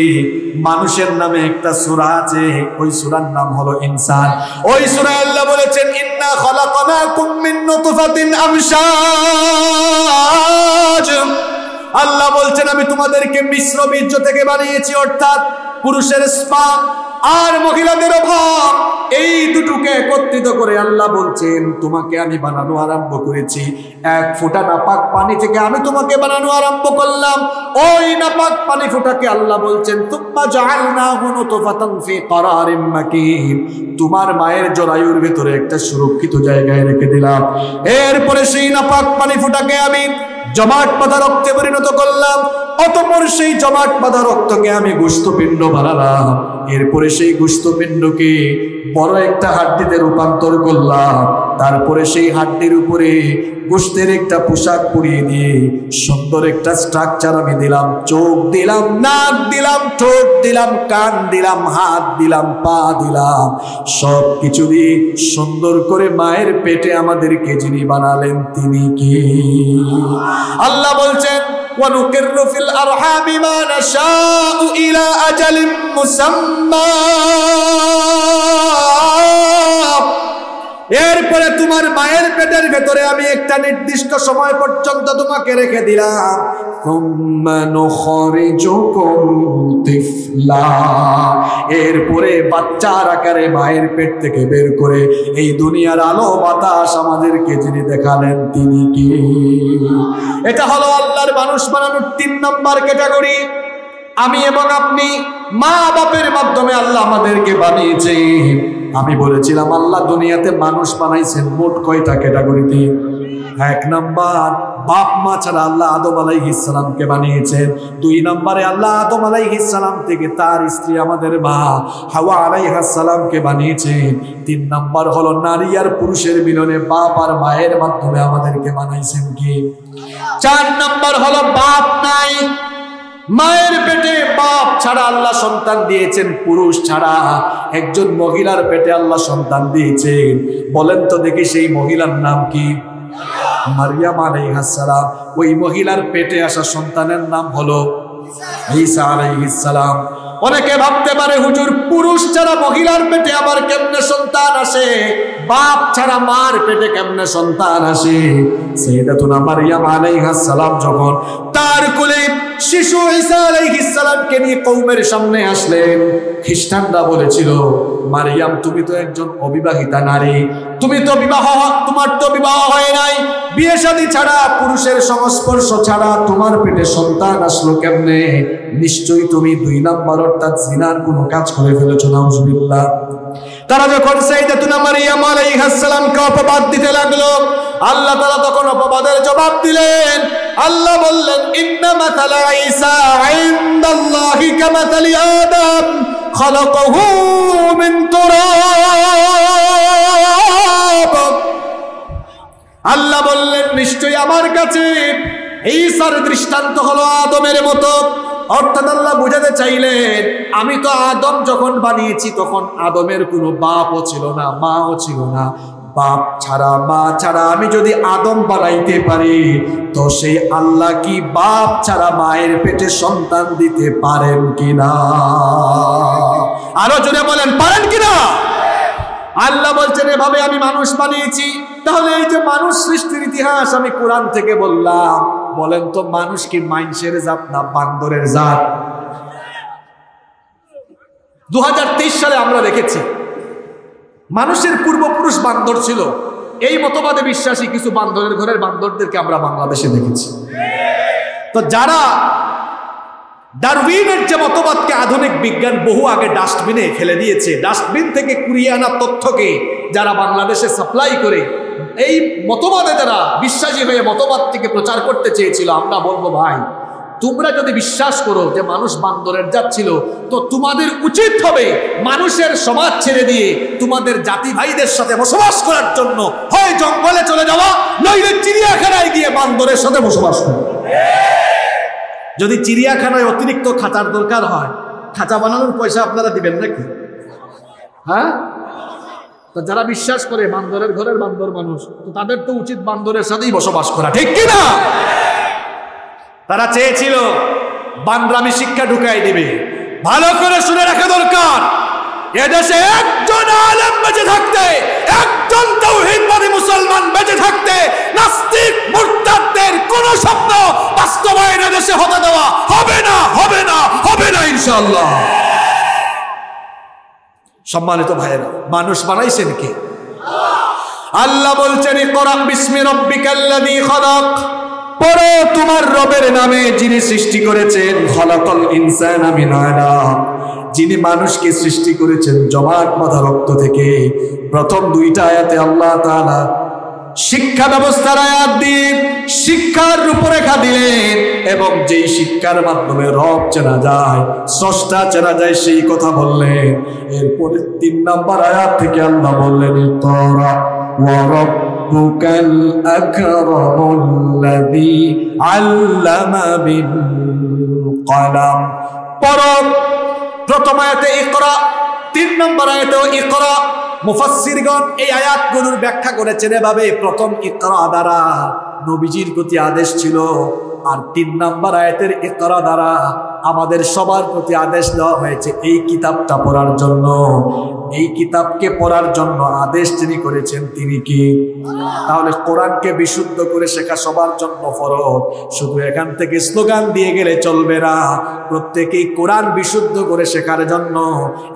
মানুষের নামে একটা সূরা আছে, ওই সূরার নাম হলো ইনসান। ওই সূরায় আল্লাহ বলেছেন, ইন্না খলাকনাকুম মিন নুতফাতিন আমশাজ আল্লাহ বলছেন, আমি তোমাদেরকে মিশ্র বীর্য থেকে বানিয়েছি, অর্থাৎ পুরুষের স্পাম আর মহিলাদের অভাব। এই দুটোকে একত্রিত করে আল্লাহ বলছেন, তোমাকে আমি বানানো আরম্ভ করেছি। এক ফোঁটা নাপাক পানি থেকে আমি তোমাকে বানানো আরম্ভ করলাম। ওই নাপাক পানি ফোঁটাকে আল্লাহ বলছেন তোমার মায়ের জরায়ুর ভিতরে একটা সুরক্ষিত জায়গায় রেখে দিলাম। এরপরে সেই নাপাক পানি ফোঁটাকে আমি জমাট বাঁধা রক্তে পরিণত করলাম। অতপর সেই জমাট বাঁধা রক্তকে আমি গুস্তপিণ্ড বানালাম। এরপরে সেই গুস্তপিণ্ডকে বড় একটা হাড্ডিতে রূপান্তর করলাম। তারপরে সেই হাড্ডির উপরে গোষ্ঠের একটা পোশাক পরিয়ে দিয়ে সুন্দর একটা স্ট্রাকচার আমি দিলাম চোখ দিলাম নাক দিলাম ঠোঁট দিলাম কান দিলাম হাত দিলাম পা দিলাম সব কিছু দিয়ে সুন্দর করে মায়ের পেটে আমাদেরকে যিনি বানালেন তিনি কি আল্লাহ বলছেন ونقر في الأرحام ما نشاء إلى أجل مسمى এরপরে তোমার মায়ের পেটের ভেতরে আমি একটা নির্দিষ্ট সময় পর্যন্ত তোমাকে রেখে দিলাম। এরপরে বাচ্চার আকারে মায়ের পেট থেকে বের করে এই দুনিয়ার আলো বাতাস আমাদেরকে যিনি দেখালেন তিনি কি? এটা হলো আল্লাহর মানুষ বানানোর তিন নম্বর ক্যাটাগরি। আমি এবং আপনি মা বাপের মাধ্যমে আল্লাহ আমাদেরকে বানিয়েছেন আমি বলেছিলাম, আল্লাহ দুনিয়াতে মানুষ বানাইছেন মোট কয়টা ক্যাটাগরিতে? এক নাম্বার, বাপ মা ছাড়া আল্লাহ আদম আলাইহিসালামকে বানিয়েছেন। দুই নম্বরে, আল্লাহ আদম আলাইহিসালাম থেকে তার স্ত্রী আমাদের মা হাওয়া আলাইহাসালামকে বানিয়েছেন। তিন নম্বর হলো, নারী আর পুরুষের মিলনে বাপ আর মায়ের মাধ্যমে আমাদেরকে বানাইছেন কি? চার নম্বর হলো, বাপ নাই মায়ের পেটে বাপ ছাড়া আল্লাহ সন্তান দিয়েছেন, পুরুষ ছাড়া। একজন মহিলার পেটে আল্লাহ সন্তান দিয়েছেন। বলেন তো দেখি সেই মহিলার নাম কি? মারিয়াম আলাইহাসালাম ওই মহিলার পেটে আসা সন্তানের নাম হলো ঈসা অনেকে ভাবতে পারে, হুজুর, পুরুষ ছাড়া মহিলার পেটে আবার কেমনে সন্তান আসে? বাপ ছাড়া মার পেটে কেমনে সন্তান আসে? সেইদাতুনা মারিয়াম আলাইহিস সালাম যখন তার কোলে শিশু ঈসা আলাইহিস সালামকে নিয়ে কওমের সামনে আসলেন, খ্রিস্টানরা বলেছিল, মারিয়াম, তুমি তো একজন অবিবাহিতা নারী। তুমি তো বিবাহ, তোমার তো বিবাহ হয় নাই। বিয়ে শাদী ছাড়া, পুরুষের সংস্পর্শ ছাড়া তোমার পেটে সন্তান আসলো কেমনে? নিশ্চয়ই তুমি দুই নাম্বার অর্থাৎ জিনার কোনো কাজ করে ফেলেছো, নাউজুবিল্লাহ। তারা যখন সাইদাতুনা মারিয়াম অপবাদ দিতে লাগল, আল্লাহ তাআলা তখন অপবাদের জবাব দিলেন। আল্লাহ বললেন, ইন্না মাতালা ঈসা ইনদাল্লাহি আদম মিন তুরাব। আল্লাহ বললেন, নিশ্চয়ই আমার কাছে ঈসার দৃষ্টান্ত হলো আদমের মতো। অর্থাৎ আল্লাহ বুঝাতে চাইলেন, আমি তো আদম যখন বানিয়েছি, তখন আদমের কোনো বাপও ছিল না, মাও ছিল না। বাপ ছাড়া, মা ছাড়া আমি যদি আদম বানাইতে পারি, তো সেই আল্লাহ কি বাপ ছাড়া মায়ের পেটে সন্তান দিতে পারেন কিনা? আরও জোরে বলেন, পারেন কিনা? আল্লাহ বলছেন, এভাবে আমি মানুষ বানিয়েছি। তাহলে এই যে মানুষ সৃষ্টির ইতিহাস আমি কোরআন থেকে বললাম বলেন তো, মানুষ কি মাইনসের জাত না বান্দরের জাত? দুহাজার তেইশ সালে আমরা দেখেছি, মানুষের পূর্বপুরুষ বান্দর ছিল। এই মতবাদে বিশ্বাসী কিছু বান্দরের ঘরের বান্দরদেরকে আমরা বাংলাদেশে দেখেছি। তো যারা ডারউইনের যে মতবাদকে আধুনিক বিজ্ঞান বহু আগে ডাস্টবিনে ফেলে দিয়েছে, ডাস্টবিন থেকে কুড়িয়ে আনা তথ্যকে যারা বাংলাদেশে সাপ্লাই করে এই মতবাদে যারা বিশ্বাসী হয়ে মতবাদটিকে প্রচার করতে চেয়েছিল, আমরা বলব, ভাই, তোমরা যদি বিশ্বাস করো যে মানুষ বান্দরের জাত ছিল, তো তোমাদের উচিত হবে মানুষের সমাজ ছেড়ে দিয়ে তোমাদের জাতি ভাইদের সাথে বসবাস করার জন্য। হয় জঙ্গলে চলে যাওয়া, নইলে চিড়িয়াখানায় গিয়ে বান্দরের সাথে বসবাস করো। যদি চিড়িয়াখানায় অতিরিক্ত খাঁচার দরকার হয়, খাঁচা বানানোর পয়সা আপনারা দিবেন নাকি? হ্যাঁ? তো যারা বিশ্বাস করে বান্দরের ঘরের বান্দর মানুষ, তো তাদের তো উচিত বান্দরের সাথেই বসবাস করা, ঠিক কি না? তারা চেয়েছিল, বান্দ্রামি শিক্ষা ঢুকাই দিবে। ভালো করে শুনে রাখা দরকার, এদেশে একজন আলেম বেঁচে থাকতে, একজন তৌহিদবাদী মুসলমান বেঁচে থাকতে নাস্তিক মুরতাদদের কোন স্বপ্ন বাস্তবায়ন দেশে হতে দেওয়া হবে না হবে না হবে না, ইনশাআল্লাহ। সম্মানিত ভাইয়েরা, মানুষ বানাইছেন কে? আল্লাহ বলছেন পড়ো তোমার রবের নামে যিনি সৃষ্টি করেছেন, খলাকল ইনসান আমি নয়না যিনি মানুষকে সৃষ্টি করেছেন জমাট বাঁধা রক্ত থেকে। প্রথম দুইটা আয়াতে আল্লাহ তাআলা শিক্ষা ব্যবস্থার আয়াত দিন শিক্ষার রূপরেখা দিলেন এবং যেই শিক্ষার মাধ্যমে রব চেনা যায়, স্রষ্টা চেনা যায়, সেই কথা বললেন। এরপরে তিন নম্বর আয়াত থেকে আল্লাহ বললেন তরা ওয়ারব বুকাল আকরমুল্লাযী আল্লামা বিল কলম। পরম প্রথম আয়াতে ইকরা, তিন নম্বর আয়াতেও ইকরা। মুফাসসিরগণ এই আয়াতগুলোর ব্যাখ্যা করেছেন এভাবে, প্রথম ইকরা দ্বারা নবীজির প্রতি আদেশ ছিল আর তিন নম্বর আয়াতের ইকরা দ্বারা আমাদের সবার প্রতি আদেশ দেওয়া হয়েছে, এই কিতাবটা পড়ার জন্য। এই কিতাবকে পড়ার জন্য আদেশ যিনি করেছেন, তিনি কি? তাহলে কোরআনকে বিশুদ্ধ করে শেখা সবার জন্য ফরজ। শুধু এখান থেকে স্লোগান দিয়ে গেলে চলবে না। প্রত্যেকেই কোরআন বিশুদ্ধ করে শেখার জন্য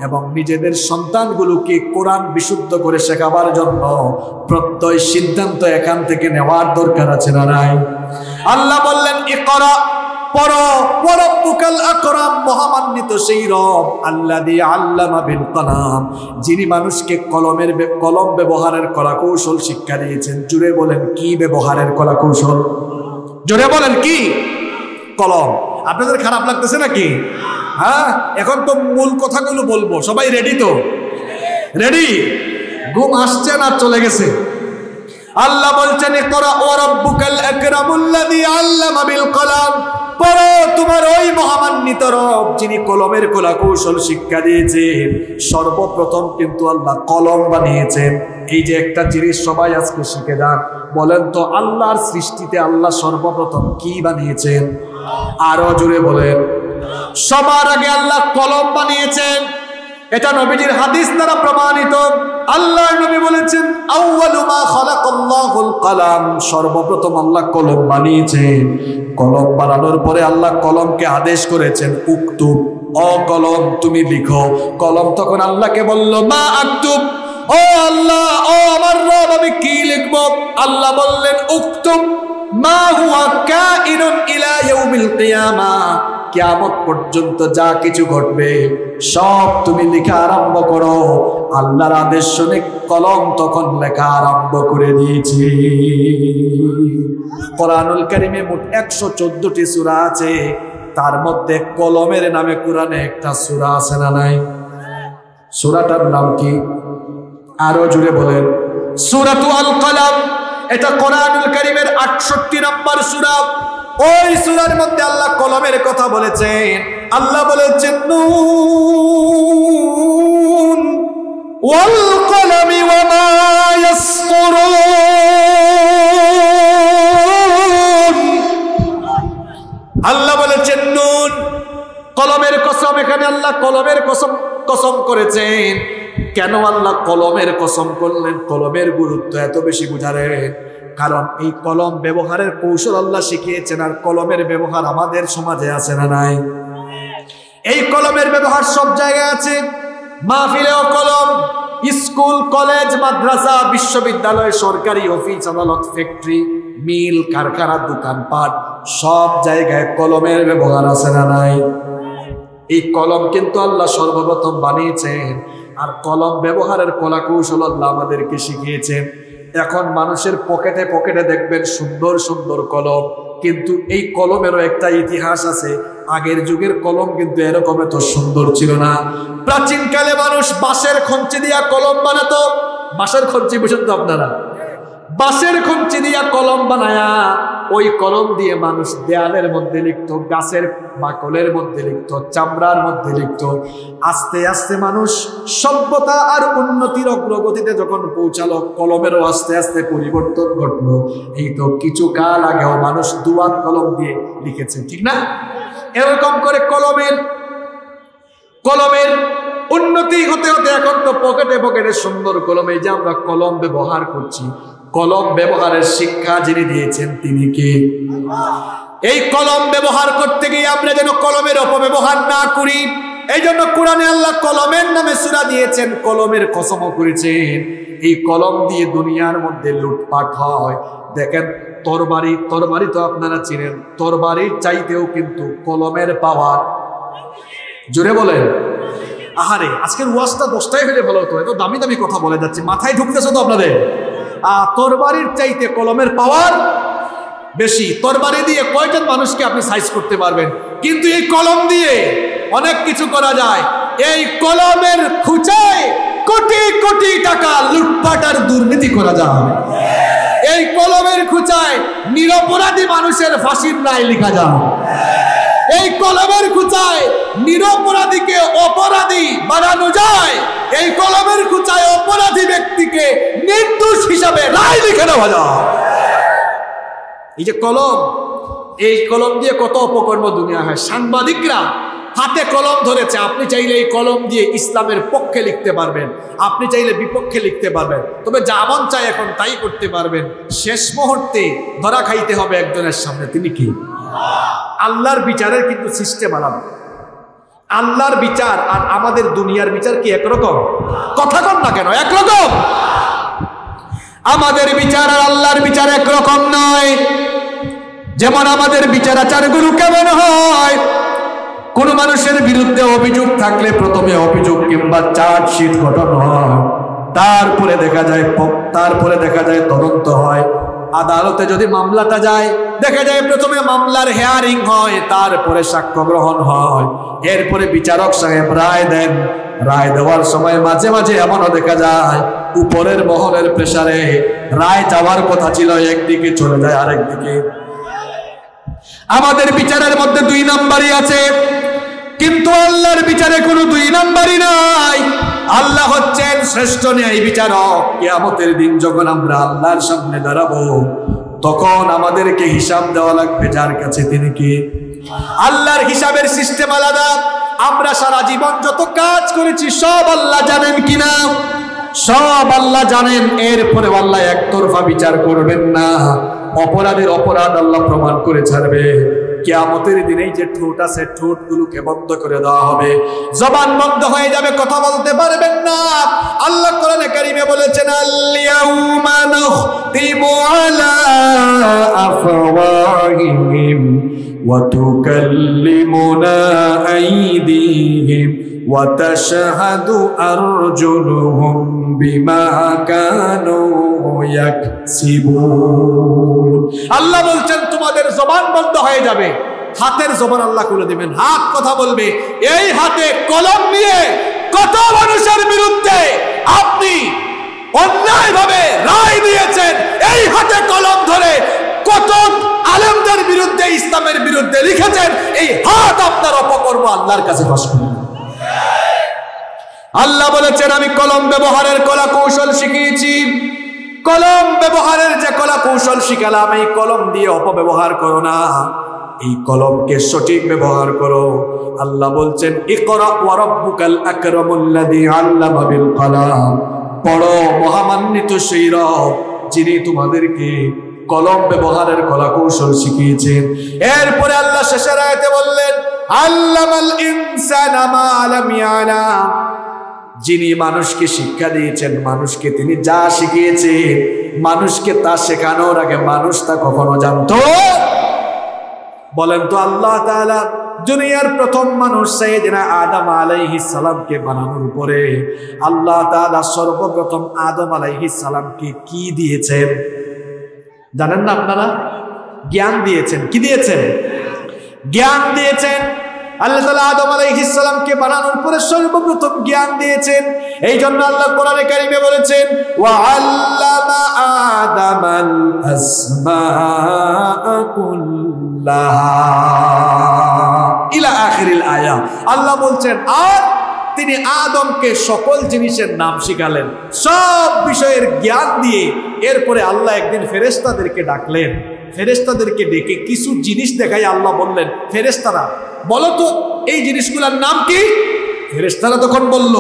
এবং নিজেদের সন্তানগুলোকে কোরআন বিশুদ্ধ করে শেখাবার জন্য প্রত্যয় সিদ্ধান্ত এখান থেকে নেওয়ার দরকার আছে না নাই? আল্লাহ বললেন, ইকরা পড়ো। ওয়ারাব্বুকাল আকরাম, মহামান্বিত সেই রব, আল্লাযী আল্লামা বিল কলাম, যিনি মানুষকে কলমের কলম ব্যবহারের কলা কৌশল শিক্ষা দিয়েছেন। জুড়ে বলেন, কি ব্যবহারের কলা কৌশল জোরে বলেন, কি? কলম। আপনাদের খারাপ লাগতেছে নাকি? হ্যাঁ? এখন তো মূল কথাগুলো বলব। সবাই রেডি তো? রেডি ঘুম আসছে না, চলে গেছে। আল্লাহ বলছেন পড়ো, তোমার ওই মহামান্বিত রব যিনি কলমের কলা কৌশল শিক্ষা দিয়েছেন, সর্বপ্রথম কিন্তু আল্লাহ কলম বানিয়েছেন। এই যে একটা জিনিস সবাই আজকে শিখে যান, বলেন তো আল্লাহর সৃষ্টিতে আল্লাহ সর্বপ্রথম কি বানিয়েছেন? আরও জুড়ে বলেন। সবার আগে আল্লাহ কলম বানিয়েছেন। এটা নবীজির হাদিস দ্বারা প্রমাণিত। আল্লাহ নবী বলেছেন কলাম। সর্বপ্রথম আল্লাহ কলম বানিয়েছেন। কলম বানানোর পরে আল্লাহ কলমকে আদেশ করেছেন, উক্তুব ও কলম তুমি লিখো। কলম তখন আল্লাহকে বলল, মা আক্তুব, ও আল্লাহ, ও আমার রব, আমি কি লিখব? আল্লাহ বললেন, উক্তুব মা হুয়া কাইনুন ইলা ইয়াউমিল কিয়ামা। কিয়ামত পর্যন্ত যা কিছু ঘটবে, সব তুমি লেখা আরম্ভ করো। আল্লাহর আদেশ শুনে কলম তখন লেখা আরম্ভ করে দিয়েছি। কোরআনুল কারিমে মোট একশো চোদ্দটি সূরা আছে। তার মধ্যে কলমের নামে কোরআনে একটা সূরা আছে না নাই? সূরাটার নাম কি? আরও জুড়ে বলেন। সূরাতু আল কলাম এটা কোরআনুল কারীমের 68 নম্বর সূরা। ওই সূরার মধ্যে আল্লাহ কলমের কথা বলেছেন। আল্লাহ বলেছেন, নুন ওয়াল কলামি ওয়া মা আল্লাহ বলেছেন কলমের কসম, এখানে আল্লাহ কলমের কসম কসম করেছেন। কেন আল্লাহ কলমের কসম করলেন? কলমের গুরুত্ব এত বেশি বুঝালেন কারণ এই কলম ব্যবহারের কৌশল আল্লাহ শিখিয়েছেন আর কলমের ব্যবহার আমাদের সমাজে আছে না নাই? এই কলমের ব্যবহার সব জায়গায় আছে। মাহফিলেও কলম, স্কুল, কলেজ, মাদ্রাসা, বিশ্ববিদ্যালয়, সরকারি অফিস, আদালত, ফ্যাক্টরি, মিল, কারখানা, দোকানপাট, সব জায়গায় কলমের ব্যবহার আছে না নাই? এই কলম কিন্তু আল্লাহ সর্বপ্রথম বানিয়েছেন। আর কলম ব্যবহারের কলা কৌশল আল্লাহ আমাদেরকে শিখিয়েছেন এখন মানুষের পকেটে পকেটে দেখবেন সুন্দর সুন্দর কলম, কিন্তু এই কলমেরও একটা ইতিহাস আছে। আগের যুগের কলম কিন্তু এরকম এত সুন্দর ছিল না। প্রাচীনকালে মানুষ বাঁশের খঞ্চি দিয়া কলম বানাতো। বাঁশের খঞ্চি বুঝেন তো আপনারা? বাঁশের খঞ্চি দিয়া কলম বানায়া, ওই কলম দিয়ে মানুষ দেয়ালের মধ্যে লিখতো, গাছের বাকলের মধ্যে লিখতো, চামড়ার মধ্যে লিখতো। আস্তে আস্তে মানুষ সভ্যতা আর উন্নতির অগ্রগতিতে যখন পৌঁছালো, কলমেরও আস্তে আস্তে পরিবর্তন ঘটলো। এই তো কিছু কাল আগেও মানুষ দুয়াত কলম দিয়ে লিখেছে, ঠিক না? এরকম করে কলমের কলমের উন্নতি হতে হতে এখন তো পকেটে পকেটে সুন্দর কলমে যে আমরা কলম ব্যবহার করছি কলম ব্যবহারের শিক্ষা যিনি দিয়েছেন, তিনি কে? এই কলম ব্যবহার করতে গিয়ে আমরা যেন কলমের অপব্যবহার না করি, এই জন্য কোরআনে আল্লাহ কলমের নামে সুরা দিয়েছেন, কলমের কসমও করেছেন। এই কলম দিয়ে দুনিয়ার মধ্যে লুটপাট হয়। দেখেন, তরবারি তরবারি তো আপনারা চিনেন তরবারির চাইতেও কিন্তু কলমের পাওয়ার। জোরে বলেন। আহারে, আজকের ওয়াজটা দশটায় ফেলে ভালো হতো, এত দামি দামি কথা বলে যাচ্ছে, মাথায় ঢুকতেছে তো আপনাদের। আহ তরবারির চাইতে কলমের পাওয়ার বেশি। তরবারি দিয়ে কয়জন মানুষকে আপনি সাইজ করতে পারবেন? কিন্তু এই কলম দিয়ে অনেক কিছু করা যায়। এই কলমের খুচায় কোটি কোটি টাকা লুটপাট আর দুর্নীতি করা যায়। এই কলমের খুচায় নিরপরাধী মানুষের ফাঁসির রায় লেখা যায়। এই কলমের খুচায় নিরপরাধীকে অপরাধী বানানো যায়। এই কলমের খুচায় অপরাধী ব্যক্তিকে নির্দোষ হিসাবে রায় লিখে দেওয়া যায়। এই যে কলম, এই কলম দিয়ে কত অপকর্ম দুনিয়া হয়। সাংবাদিকরা হাতে কলম ধরেছে, আপনি চাইলে এই কলম দিয়ে ইসলামের পক্ষে লিখতে পারবেন, আপনি চাইলে বিপক্ষে লিখতে পারবেন, তবে যা মন চায় এখন তাই করতে পারবেন, শেষ মুহূর্তে ধরা খাইতে হবে একজনের সামনে, তিনি কি? আল্লাহর বিচারের কিন্তু সিস্টেম আলাদা। আল্লাহর বিচার আর আমাদের দুনিয়ার বিচার কি একরকম? কথা কম না কেন, একরকম। আমাদের বিচার আর আল্লাহর বিচার একরকম নয়। যেমন আমাদের বিচার আচারগুলো কেমন হয়? কোন মানুষের বিরুদ্ধে অভিযোগ থাকলে প্রথমে অভিযোগ কিংবা চার্জশিট গঠন হয়। তারপরে দেখা যায় তারপরে দেখা যায় তদন্ত হয়। আদালতে যদি মামলাটা যায়, দেখা যায় প্রথমে মামলার হেয়ারিং হয়, তারপরে সাক্ষ্য গ্রহণ হয়। এরপরে বিচারক সাহেব রায় দেন। রায় দেওয়ার সময় মাঝে মাঝে এমনও দেখা যায়, উপরের মহলের প্রেসারে রায় যাওয়ার কথা ছিল, একদিকে চলে যায় আরেকদিকে। আমাদের বিচারের মধ্যে দুই নাম্বারই আছে। কিন্তু আল্লাহর বিচারে কোনো দুই নাম্বারই নাই। আল্লাহ হচ্ছেন শ্রেষ্ঠ ন্যায় বিচারক। কিয়ামতের দিন যখন আমরা আল্লাহর সামনে দাঁড়াবো, তখন আমাদেরকে হিসাব দেওয়া লাগবে যার কাছে তিনি কি। আল্লাহর হিসাবের সিস্টেম আলাদা। আমরা সারা জীবন যত কাজ করেছি, সব আল্লাহ জানেন কিনা? সব আল্লাহ জানেন এরপরে আল্লাহ একতরফা বিচার করবেন না। অপরাধের অপরাধ আল্লাহ প্রমাণ করে ছাড়বে। কেয়ামতের দিনেই যে ঠোঁট আছে ঠোঁট গুলোকে বন্ধ করে দেওয়া হবে। জবান বন্ধ হয়ে যাবে, কথা বলতে পারবেন না। আল্লাহ কোরআনে কারিমে বলেছেন আল্লিয়াউমা নাখতিমু আলা আফওয়াহিহিম ওয়া তুকাল্লিমুনা আইদিহিম وتشهد أرجلهم بما كانوا يكسبون আল্লাহ বলছেন তোমাদের জবান বন্ধ হয়ে যাবে হাতের জবান আল্লাহ খুলে দিবেন হাত কথা বলবে এই হাতে কলম নিয়ে কত মানুষের বিরুদ্ধে আপনি অন্যায়ভাবে রায় দিয়েছেন এই হাতে কলম ধরে কত আলেমদের বিরুদ্ধে ইসলামের বিরুদ্ধে লিখেছেন এই হাত আপনার অপকর্ম আল্লাহর কাছে ফাঁস করুন আল্লাহ বলেছেন, আমি কলম ব্যবহারের কলা কৌশল শিখিয়েছি। কলম ব্যবহারের যে কলা কৌশল শিখালাম, এই কলম দিয়ে অপব্যবহার করো না। এই কলমকে সঠিক ব্যবহার করো। আল্লাহ বলছেন পড়ো, মহামান্বিত সেই রব, যিনি তোমাদেরকে কলম ব্যবহারের কলা কৌশল শিখিয়েছেন। এরপরে আল্লাহ শেষের আয়াতে বললেন আল্লাহ যিনি মানুষকে শিক্ষা দিয়েছেন, মানুষকে তিনি যা শিখিয়েছেন, মানুষকে তা শেখানোর আগে মানুষ তা কখনো জানতো? বলেন তো আল্লাহ তাআলা, দুনিয়ার প্রথম মানুষ সাইয়েদনা আদম আলাইহিস সালামকে বানানোর উপরে আল্লাহ তালা সর্বপ্রথম আদম আলাইহি সালামকে কি দিয়েছেন? জানেন না আপনারা? জ্ঞান দিয়েছেন। কি দিয়েছেন? জ্ঞান দিয়েছেন। আল্লাহ তাআলা আদম আলাইহিস বানানোর পরে সর্বপ্রথম জ্ঞান দিয়েছেন। এই জন্য আল্লাহ কোরআনে কারিমে বলেছেন, ওয়া আল্লামা আদামাল কুল্লাহা। ইলা আখিরিল আয়া। আল্লাহ বলছেন, আর তিনি আদমকে সকল জিনিসের নাম শিখালেন। সব বিষয়ের জ্ঞান দিয়ে এরপরে আল্লাহ একদিন ফেরেস্তাদেরকে ডাকলেন। ফেরেস্তাদেরকে ডেকে কিছু জিনিস দেখাই আল্লাহ বললেন ফেরেস্তারা বলো তো, এই জিনিসগুলোর নাম কি? ফেরেস্তারা তখন বলল,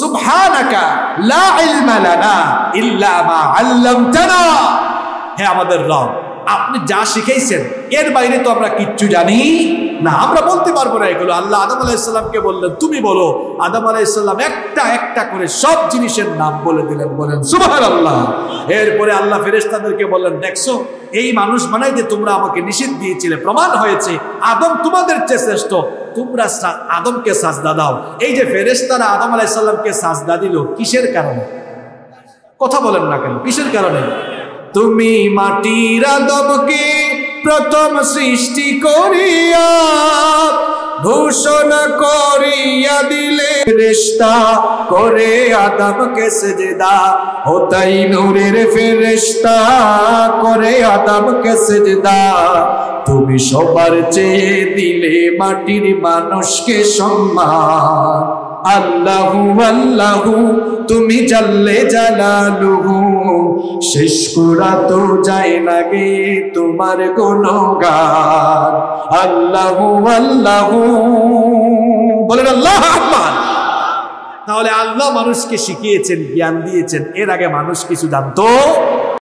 সুবহানাকা, লা ইলমা লানা ইল্লা মা আল্লামতানা। হে আমাদের রব আপনি যা শিখেছেন, এর বাইরে তো আমরা কিচ্ছু জানি না। আমরা বলতে পারব না এগুলো। আল্লাহ আদম আলাইসাল্লামকে বললেন, তুমি বলো। আদম আলাইসাল্লাম একটা একটা করে সব জিনিসের নাম বলে দিলেন, বলেন সুবাহ আল্লাহ এরপরে আল্লাহ ফেরেস্তাদেরকে বললেন, দেখছ, এই মানুষ মানাই যে তোমরা আমাকে নিষেধ দিয়েছিলে, প্রমাণ হয়েছে। আদম তোমাদের চেয়ে শ্রেষ্ঠ। তোমরা আদমকে সাজদা দাও। এই যে ফেরেস্তারা আদম আলাইসাল্লামকে সাজদা দিল, কিসের কারণে? কথা বলেন না কেন, কিসের কারণে? তুমি মাটির আদমকে প্রথম সৃষ্টি করিয়া ঘোষণা করিয়া দিলে রেস্তা করে আদমকে সেজদা ও তাই নূরের ফেরেস্তা করে আদমকে সেজদা। তুমি সবার চেয়ে দিলে মাটির মানুষকে সম্মান। আল্লাহু আল্লাহু, তুমি জাল্লে জালালুহু। শেষ করা তো যায় না গে তোমার গুণগান। আল্লাহু আল্লাহু। বলেন আল্লাহ আকবার। তাহলে আল্লাহ মানুষকে শিখিয়েছেন, জ্ঞান দিয়েছেন, এর আগে মানুষ কিছু জানতো?